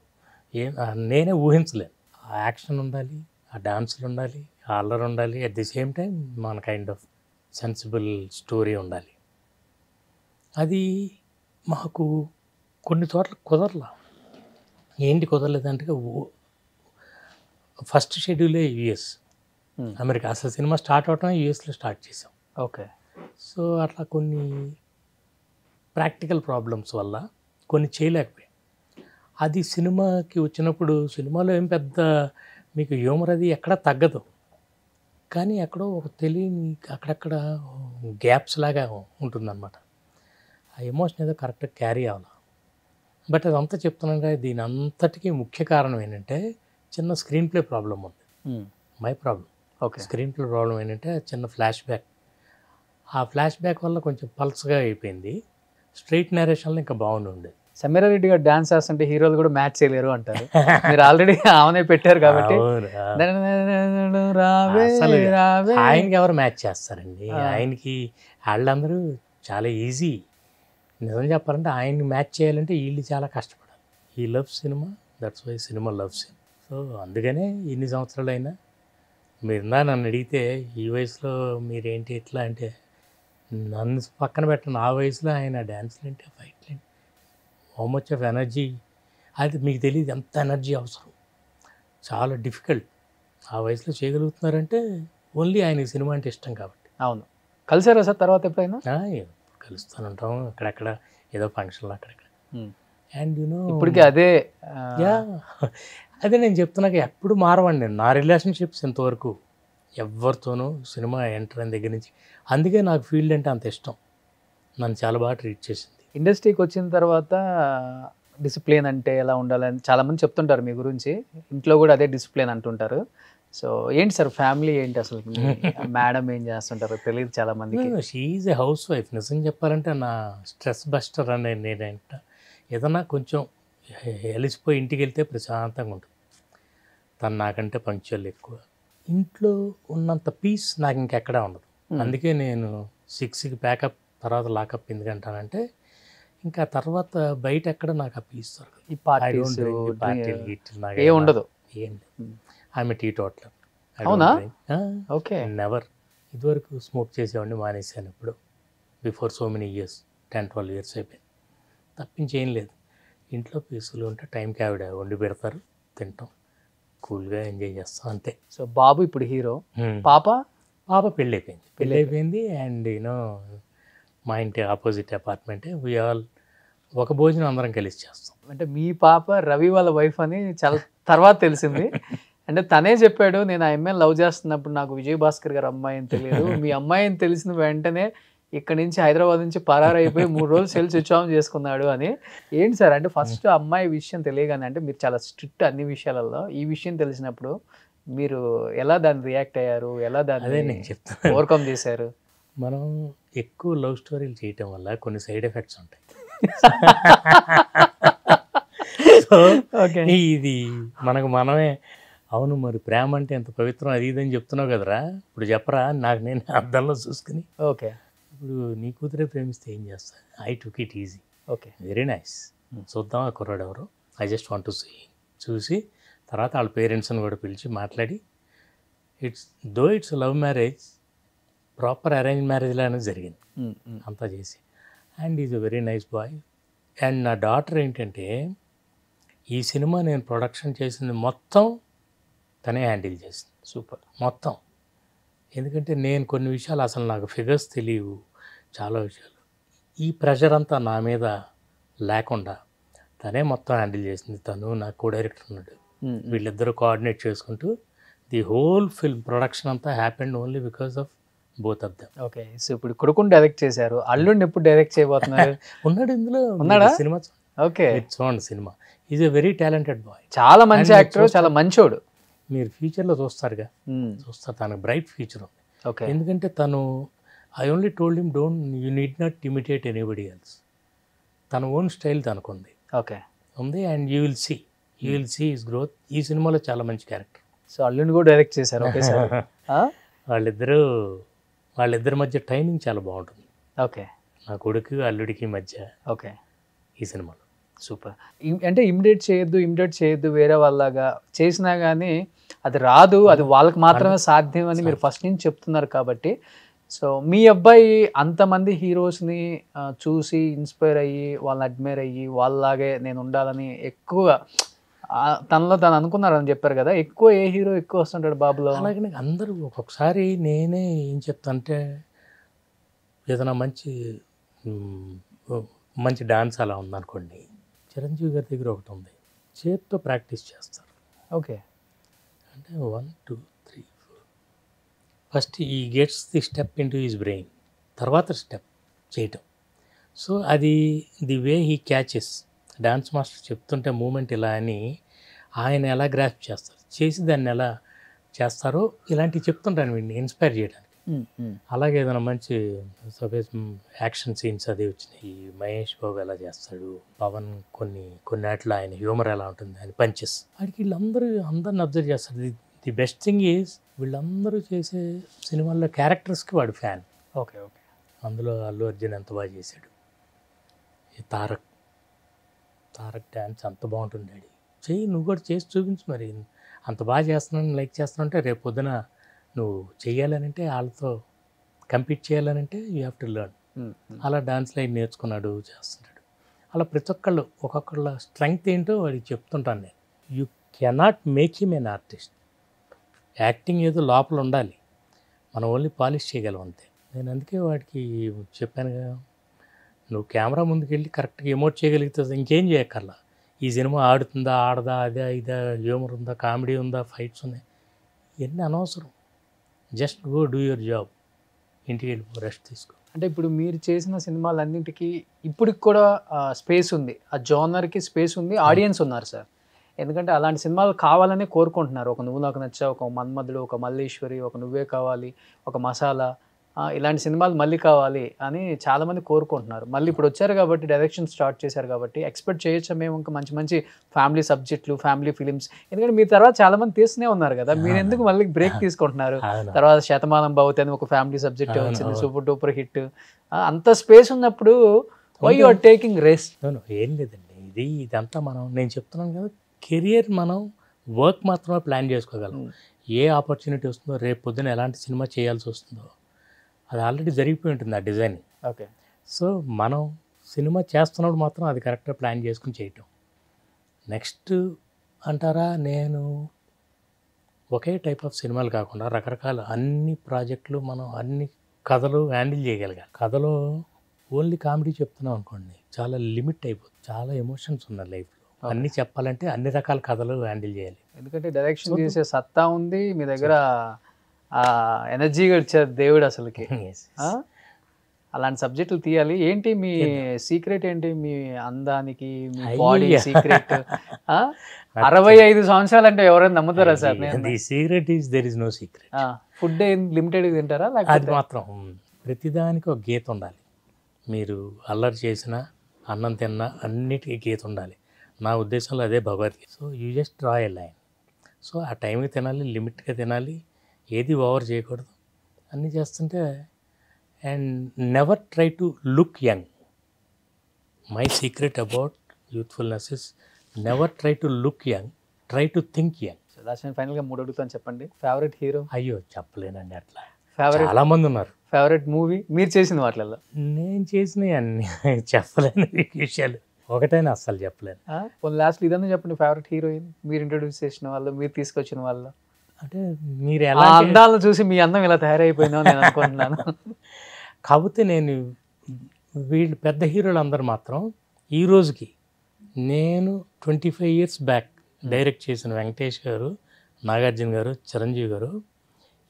ఏ నేనే ఊహించలేను. ఆ యాక్షన్ ఉండాలి ఆ డాన్సులు ఉండాలి ఆ అల్లర్ ఉండాలి. అట్ ది సేమ్ టైం మన కైండ్ ఆఫ్ సెన్సిబుల్ స్టోరీ ఉండాలి. అది మాకు కొన్ని చోట్ల కుదరలా. ఏంటి కుదరలేదంటే ఫస్ట్ షెడ్యూలే యుఎస్. Hmm. అమెరికా. అసలు సినిమా స్టార్ట్ అవటం యుఎస్లో స్టార్ట్ చేసాం. ఓకే. సో అట్లా కొన్ని ప్రాక్టికల్ ప్రాబ్లమ్స్ వల్ల కొన్ని చేయలేకపోయాం. అది సినిమాకి వచ్చినప్పుడు సినిమాలో ఏం పెద్ద మీకు హ్యూమర్ అది ఎక్కడ తగ్గదు. కానీ ఎక్కడో ఒక తెలియని అక్కడక్కడ గ్యాప్స్ లాగా ఉంటుందన్నమాట. ఆ ఎమోషన్ ఏదో కరెక్ట్గా క్యారీ అవ్వాలి. బట్ అదంతా చెప్తున్నాను కదా దీని అంతటికీ ముఖ్య కారణం ఏంటంటే చిన్న స్క్రీన్ ప్లే ప్రాబ్లం ఉంది. My problem okay screenplay problem ఏంటంటే చిన్న ఫ్లాష్ బ్యాక్ ఆ ఫ్లాష్ బ్యాక్ వల్ల కొంచెం పల్స్గా అయిపోయింది. స్ట్రైట్ నేరేషన్లో ఇంకా బాగుండి ఉండేది. సమీరారెడ్డి గారు డాన్స్ చేస్తుంటే హీరోలు కూడా మ్యాచ్ చేయలేరు అంటారు. మీరు ఆల్రెడీ (laughs) ఆమెనే పెట్టారు కాబట్టి. ఆయనకి ఎవరు మ్యాచ్ చేస్తారండి. ఆయనకి వాళ్ళందరూ చాలా ఈజీ నిజం చెప్పాలంటే ఆయన్ని మ్యాచ్ చేయాలంటే వీళ్ళు చాలా కష్టపడాలి. ఈ love cinema that's why cinema love cinema so అందుకనే ఇన్ని సంవత్సరాలైనా మీరు ఇందా నన్ను అడిగితే ఈ వయసులో మీరేంటి ఎట్లా అంటే నన్ను పక్కన పెట్టిన. ఆ వయసులో ఆయన డ్యాన్స్లు ఏంటి ఫైట్లు ఏంటి హౌ మచ్ ఆఫ్ ఎనర్జీ అది మీకు తెలియదు ఎంత ఎనర్జీ అవసరం? చాలా డిఫికల్ట్. ఆ వయసులో చేయగలుగుతున్నారంటే ఓన్లీ ఆయనకి సినిమా అంటే ఇష్టం కాబట్టి. అవును. కలిసారా సార్ తర్వాత ఎప్పుడైనా? కలుస్తూనే ఉంటాం. అక్కడక్కడ ఏదో ఫంక్షన్లు అక్కడక్కడ. అండ్ యూనో ఇప్పటికీ అదే అదే నేను చెప్తున్నాక ఎప్పుడు మారవండి. నేను నా రిలేషన్షిప్స్ ఇంతవరకు ఎవరితోనూ సినిమా ఎంటర్ అయిన దగ్గర నుంచి అందుకే నాకు ఫీల్డ్ అంటే అంత ఇష్టం. నన్ను చాలా బాగా ట్రీట్ చేసింది. ఇండస్ట్రీకి వచ్చిన తర్వాత డిసిప్లిన్ అంటే ఎలా ఉండాలని చాలా మంది చెప్తుంటారు మీ గురించి. ఇంట్లో కూడా అదే డిసిప్లిన్ అంటుంటారు. సో ఏంటి సార్ ఫ్యామిలీ ఏంటి అసలు? (laughs) మేడం ఏం చేస్తుంటారో తెలియదు చాలా మందికి షీఈ్ ఏ హౌస్ వైఫ్ నిజం చెప్పాలంటే నా స్ట్రెస్ బస్టర్ అనే నేనంట. ఏదన్నా కొంచెం ఎలిసిపోయి ఇంటికి వెళ్తే ప్రశాంతంగా ఉంటుంది. తను నాకంటే పంక్చువల్ ఎక్కువ. ఇంట్లో ఉన్నంత పీస్ నాకు ఇంకెక్కడా ఉండదు. అందుకే నేను సిక్స్కి ప్యాకప్ తర్వాత లాకప్ ఎందుకంటానంటే ఇంకా తర్వాత బయట ఎక్కడ నాకు ఆ పీస్ దొరకదు. ఈ పార్టీలు ఏ ఉండదు. ఏం లేదు. ఆమె టీ టోటల్ అవునా? ఓకే. నెవర్ ఇదివరకు స్మోక్ చేసేవాడిని మానేశాను ఇప్పుడు. Before so many years ten twelve years అయిపోయింది. తప్పించి లేదు. ఇంట్లో పీసులు ఉంటే టైంకి ఆవిడ వండి పెడతారు తింటాం. కూల్గా ఎంజాయ్ చేస్తాం అంతే. సో బాబు ఇప్పుడు హీరో. పాప? పాప పెళ్ళి అయిపోయింది పెళ్ళి అయిపోయింది అండ్ యూనో మా ఇంటి ఆపోజిట్ అపార్ట్మెంటే. వీ ఆల్ ఒక భోజనం అందరం కలిసి చేస్తాం. అంటే మీ పాప రవి వాళ్ళ వైఫ్ అని చాలా తర్వాత తెలిసింది. (laughs) అంటే తనే చెప్పాడు నేను ఆ అమ్మాయిని లవ్ చేస్తున్నప్పుడు నాకు విజయ్ భాస్కర్ గారు అమ్మాయి అని తెలియదు. (laughs) మీ అమ్మాయి అని తెలిసిన వెంటనే ఇక్కడ నుంచి హైదరాబాద్ నుంచి పరారైపోయి మూడు రోజులు సెల్ స్విచ్ ఆన్ చేసుకున్నాడు అని. ఏంటి సార్ అంటే ఫస్ట్ అమ్మాయి విషయం తెలియగానే అంటే మీరు చాలా స్ట్రిక్ట్ అన్ని విషయాలలో ఈ విషయం తెలిసినప్పుడు మీరు ఎలా దాన్ని రియాక్ట్ అయ్యారు? ఎలా దాన్ని నేను చెప్తాను ఓవర్కమ్ చేశారు? మనం ఎక్కువ లవ్ స్టోరీలు చేయటం వల్ల కొన్ని సైడ్ ఎఫెక్ట్స్ ఉంటాయి. సో ఇది మనకు మనమే అవును మరి ప్రేమ అంటే ఎంత పవిత్రం అది ఇది అని చెప్తున్నావు కదరా? ఇప్పుడు చెప్పరా? నాకు నేను అర్థంలో చూసుకుని. ఓకే ఇప్పుడు నీ కూతురే ప్రేమిస్తే ఏం చేస్తా I took it easy okay very nice చూద్దాం ఆ కుర్రాడు ఎవరు. I just want to see చూసి తర్వాత వాళ్ళ పేరెంట్స్ని కూడా పిలిచి మాట్లాడి it's though it's love marriage proper arrange marriage లానే జరిగింది. అంతా చేసి. And is a very nice boy and నా డాటర్ ఏంటంటే ఈ సినిమా నేను ప్రొడక్షన్ చేసింది మొత్తం తనే హ్యాండిల్ చేసింది. సూపర్ మొత్తం. ఎందుకంటే నేను కొన్ని విషయాలు అసలు నాకు ఫిగర్స్ తెలియవు. చాలా విషయాలు. ఈ ప్రెషర్ అంతా నా మీద లేకుండా తనే మొత్తం హ్యాండిల్ చేసింది. తను నా కో డైరెక్టర్ ఉన్నాడు వీళ్ళిద్దరూ కోఆర్డినేట్ చేసుకుంటూ ది హోల్ ఫిల్మ్ ప్రొడక్షన్ అంతా happened only because of both of them. Okay. So ఇప్పుడు కొడుకుని డైరెక్ట్ చేశారు. అల్లుడిని ఎప్పుడు డైరెక్ట్ చేయబోతున్నారు? (laughs) ఉన్నాడు ఇందులో. ఉన్నాడా? Cinema okay. చూడండి cinema. Is a very talented boy చాలా మంచి యాక్టర్ చాలా మంచోడు. మీరు ఫ్యూచర్లో చూస్తారుగా. చూస్తారు తనకు బ్రైట్ ఫ్యూచర్ ఉంది. ఓకే. ఎందుకంటే తను I only told him don't you need not imitate anybody else తన ఓన్ స్టైల్ తనకుంది. ఓకే. ఉంది and you will see you will see his growth ఈ సినిమాలో చాలా మంచి క్యారెక్టర్ సో అల్లుడిని కూడా డైరెక్ట్ చేశారు. Okay sir. (laughs) వాళ్ళిద్దరూ వాళ్ళిద్దరి మధ్య టైమింగ్ చాలా బాగుంటుంది. ఓకే. నా కొడుకు అల్లుడికి మధ్య ఓకే. ఈ సినిమాలో. సూపర్. అంటే ఇమిడియేట్ చేయొద్దు ఇమిడియేట్ చేయొద్దు వేరే వాళ్ళలాగా చేసినా కానీ అది రాదు అది వాళ్ళకి మాత్రమే సాధ్యం అని మీరు ఫస్ట్ నుంచి చెప్తున్నారు కాబట్టి సో మీ అబ్బాయి అంతమంది హీరోస్ని చూసి ఇన్స్పైర్ అయ్యి వాళ్ళని అడ్మైర్ అయ్యి వాళ్ళలాగే నేను ఉండాలని ఎక్కువ ఆ, తనలో తను అనుకున్నారని చెప్పారు కదా ఎక్కువ ఏ హీరో ఎక్కువ వస్తుంటాడు బాబులో? అలాగే నాకు అందరూ ఒక్కొక్కసారి నేనే ఏం చెప్తానంటే ఏదైనా మంచి మంచి డాన్స్ అలా ఉందనుకోండి చిరంజీవి గారి దగ్గర ఒకటి ఉంది చేత్తో ప్రాక్టీస్ చేస్తారు. ఓకే. అంటే one two first he gets the step into his brain తర్వాత స్టెప్ చేయటం. సో అది the way he catches dance master చెప్తుంటే మూమెంట్ ఇలా అని ఆయన ఎలా గ్రాస్ప్ చేస్తారు? చేసి దాన్ని ఎలా చేస్తారో ఇలాంటివి చెప్తుంటాను వీడిని ఇన్స్పైర్ చేయడానికి. అలాగే ఏదైనా మంచి సపోజ్ యాక్షన్ సీన్స్ అది వచ్చినాయి. మహేష్ బాబు ఎలా చేస్తాడు? పవన్ కొన్ని కొన్ని వాటిలో ఆయన హ్యూమర్ ఎలా ఉంటుంది? ఆయన పంచెస్ వాడికి వీళ్ళందరూ అందరిని అబ్జర్వ్ చేస్తారు. ది బెస్ట్ థింగ్ ఈజ్ వీళ్ళందరూ చేసే సినిమాల్లో క్యారెక్టర్స్కి వాడు ఫ్యాన్. Okay okay. అందులో అల్లు అర్జున్ ఎంత బాగా చేశాడు? ఈ తారక్ తారక్ డ్యాన్స్ అంత బాగుంటుంది డాడీ. చెయ్యి నువ్వు కూడా చేసి చూపించు మరి. అంత బాగా చేస్తున్నాను లైక్ చేస్తున్నానంటే రేపు పొద్దున నువ్వు చెయ్యాలనంటే వాళ్ళతో కంపీట్ చేయాలనంటే యూ హ్యావ్ టు లెర్న్ అలా డాన్స్ లైన్ నేర్చుకున్నాడు చేస్తున్నాడు. అలా ప్రతి ఒక్కళ్ళు ఒక్కొక్కళ్ళ స్ట్రెంగ్త్ ఏంటో వాడికి చెప్తుంటాను నేను. You cannot make him an artist acting ఏదో లోపల ఉండాలి. మనం ఓన్లీ పాలిష్ చేయగలం అంతే. నేను అందుకే వాడికి చెప్పానుగా నువ్వు కెమెరా ముందుకెళ్ళి కరెక్ట్గా ఎమోట్ చేయగలిగితే ఇంకేం చేయక్కర్లా. ఈ సినిమా ఆడుతుందా ఆడదా అదే ఇదా హ్యూమర్ ఉందా కామెడీ ఉందా ఫైట్స్ ఉన్నాయి. ఇవన్నీ అనవసరం. Just go do your job. ఇంటికి వెళ్ళిపో రెస్ట్ తీసుకో. అంటే ఇప్పుడు మీరు చేసిన సినిమాలన్నింటికి ఇప్పటికి కూడా స్పేస్ ఉంది. ఆ జోనర్కి స్పేస్ ఉంది ఆడియన్స్ ఉన్నారు సార్. ఎందుకంటే అలాంటి సినిమాలు కావాలని కోరుకుంటున్నారు. ఒక నువ్వు నాకు నచ్చా ఒక మన్మధుడు ఒక మల్లేశ్వరి ఒక నువ్వే కావాలి ఒక మసాలా ఇలాంటి సినిమాలు మళ్ళీ కావాలి అని చాలామంది కోరుకుంటున్నారు. మళ్ళీ ఇప్పుడు వచ్చారు కాబట్టి డైరెక్షన్ స్టార్ట్ చేశారు కాబట్టి ఎక్స్పెక్ట్ చేయొచ్చా మేము? ఇంకా మంచి మంచి ఫ్యామిలీ సబ్జెక్టులు ఫ్యామిలీ ఫిలిమ్స్ ఎందుకంటే మీ తర్వాత చాలా మంది తీస్తూనే ఉన్నారు కదా మీరు ఎందుకు మళ్ళీ బ్రేక్ తీసుకుంటున్నారు. తర్వాత శతమానం భవతి అని ఒక ఫ్యామిలీ సబ్జెక్ట్ వచ్చింది. Super duper hit. అంత స్పేస్ ఉన్నప్పుడు why you are taking rest ఏం లేదండి. ఇది ఇదంతా మనం నేను చెప్తున్నాను కదా కెరియర్ మనం వర్క్ మాత్రమే ప్లాన్ చేసుకోగలం. ఏ ఆపర్చునిటీ వస్తుందో రేపు పొద్దున ఎలాంటి సినిమా చేయాల్సి వస్తుందో అది ఆల్రెడీ జరిగిపోయి ఉంటుంది ఆ డిజైన్. ఓకే. సో మనం సినిమా చేస్తున్నప్పుడు మాత్రం అది కరెక్ట్గా ప్లాన్ చేసుకుని చేయటం. నెక్స్ట్ అంటారా నేను ఒకే టైప్ ఆఫ్ సినిమాలు కాకుండా రకరకాల అన్ని ప్రాజెక్టులు మనం అన్ని కథలు హ్యాండిల్ చేయగలగాలి కథలో ఓన్లీ కామెడీ చెప్తున్నాం అనుకోండి చాలా లిమిట్ అయిపోతుంది చాలా ఎమోషన్స్ ఉన్నాయి లైఫ్లో. అన్ని చెప్పాలంటే అన్ని రకాల కథలు హ్యాండిల్ చేయాలి. ఎందుకంటే డైరెక్షన్ చేసే సత్తా ఉంది మీ దగ్గర ఆ ఎనర్జీగా ఇచ్చారు దేవుడు అసలుకి? (laughs) అలాంటి సబ్జెక్టులు తీయాలి. ఏంటి మీ సీక్రెట్ ఏంటి? మీ అందానికి మీ బాడీ. సీక్రెట్? (laughs) అరవై ఐదు సంవత్సరాలు అంటే ఎవరైనా నమ్ముతారా sir? The secret is there is no secret. Food limited తింటారా? అది మాత్రం. ప్రతిదానికి ఒక గీత ఉండాలి. మీరు అల్లరి చేసినా అన్నం తిన్నా అన్నిటికీ గీత ఉండాలి. నా ఉద్దేశంలో అదే Bhagavad Gita. So you just draw a line so ఆ టైంకి తినాలి లిమిట్గా తినాలి ఏది ఓవర్ చేయకూడదు అన్నీ చేస్తుంటే and never try to look young my secret about youthfulness is never try to look young try to think young last ఫైనల్గా మూడు అడుగుతాను చెప్పండి. ఫేవరెట్ హీరో అయ్యో చెప్పలేనండి అట్లా. ఫేవరెట్ చాలా మంది ఉన్నారు. ఫేవరెట్ మూవీ మీరు చేసిన వాటిల్లో నేను చేసిన అన్ని. చెప్పలేను విషయాలు. ఒకటైనా అస్సలు చెప్పలేను. లాస్ట్ ఇదన్నా చెప్పండి ఫేవరెట్ హీరోయిన్ మీరు ఇంట్రొడ్యూస్ చేసిన వాళ్ళు మీరు తీసుకొచ్చిన వాళ్ళు అంటే మీరు ఎలా అందాలను చూసి మీ అందం ఇలా తయారైపోయిందో నేను అనుకుంటున్నాను. (laughs) కాకపోతే నేను వీళ్ళు పెద్ద హీరోలు అందరూ మాత్రం ఈ రోజుకి నేను twenty five years back direct చేసిన వెంకటేష్ గారు నాగార్జున గారు చిరంజీవి గారు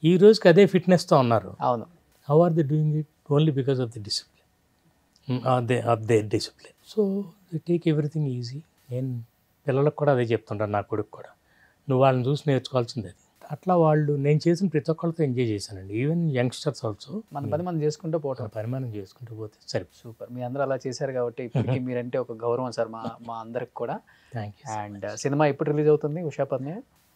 ఈ రోజుకి అదే ఫిట్నెస్తో ఉన్నారు. అవును. How are the doing it only because of the discipline they of they discipline so they take everything easy. నేను పిల్లలకు కూడా అదే చెప్తుంటాను నా కొడుకు కూడా. నువ్వు వాళ్ళని చూసి నేర్చుకోవాల్సింది అది. అట్లా వాళ్ళు నేను చేసిన ప్రతి ఒక్కళ్ళతో ఎంజాయ్ చేశానండి. ఈవెన్ యంగ్స్టర్స్ ఆల్సో మన పని మనం చేసుకుంటూ పోవటం పరిమాణం చేసుకుంటూ పోతే సరే. సూపర్. మీ అందరూ అలా చేశారు కాబట్టి ఇప్పటికీ (laughs) మీరంటే ఒక గౌరవం సార్ మా మా అందరికి కూడా. థ్యాంక్ యూ అండ్ సినిమా ఎప్పుడు రిలీజ్ అవుతుంది ఉషా పద్మే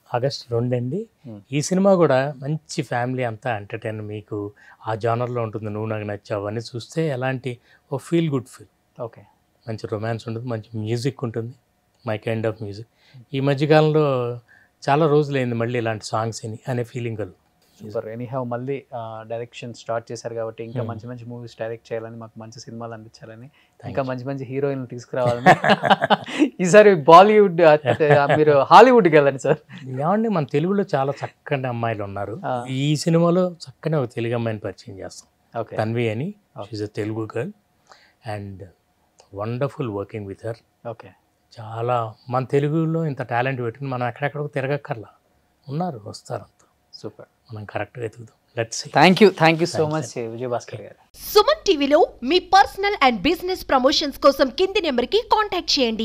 ఆగస్ట్ రెండు అండి. Hmm. ఈ సినిమా కూడా మంచి ఫ్యామిలీ అంతా ఎంటర్టైన్ మీకు ఆ జానర్లో ఉంటుంది నువ్వు నాకు నచ్చావు అవన్నీ చూస్తే ఎలాంటి ఓ ఫీల్ గుడ్ ఫీల్. ఓకే. మంచి రొమాన్స్ ఉంటుంది మంచి మ్యూజిక్ ఉంటుంది మై కైండ్ ఆఫ్ మ్యూజిక్ ఈ మధ్యకాలంలో చాలా రోజులైంది మళ్ళీ ఇలాంటి సాంగ్స్ అని అనే ఫీలింగ్ కలుగు సూపర్ ఎనీ హ్యావ్ మళ్ళీ డైరెక్షన్ స్టార్ట్ చేశారు కాబట్టి ఇంకా మంచి మంచి మూవీస్ డైరెక్ట్ చేయాలని మాకు మంచి సినిమాలు అందించాలని ఇంకా మంచి మంచి హీరోయిన్లు తీసుకురావాలని. (laughs) ఈసారి బాలీవుడ్ మీరు హాలీవుడ్కి వెళ్ళండి సార్. ఏమండి మన తెలుగులో చాలా చక్కని అమ్మాయిలు ఉన్నారు. ఈ సినిమాలో చక్కని ఒక తెలుగు అమ్మాయిని పరిచయం చేస్తాం. ఓకే. తన్వి అని. She's a Telugu girl and wonderful working with her. Okay. చాలా మన తెలుగులో ఇంత టాలెంట్ పెట్టుకుని మనం ఎక్కడెక్కడికి తిరగక్కర్లా. ఉన్నారు వస్తారు అంతా. సూపర్. మనం కరెక్ట్గా ఎదుగుదాం. Let's thank you thank you so much Vijayabhaskar గారు. సుమన్ టీవీలో మీ పర్సనల్ అండ్ బిజినెస్ ప్రమోషన్స్ కోసం కింది నెంబర్కి కాంటాక్ట్ చేయండి.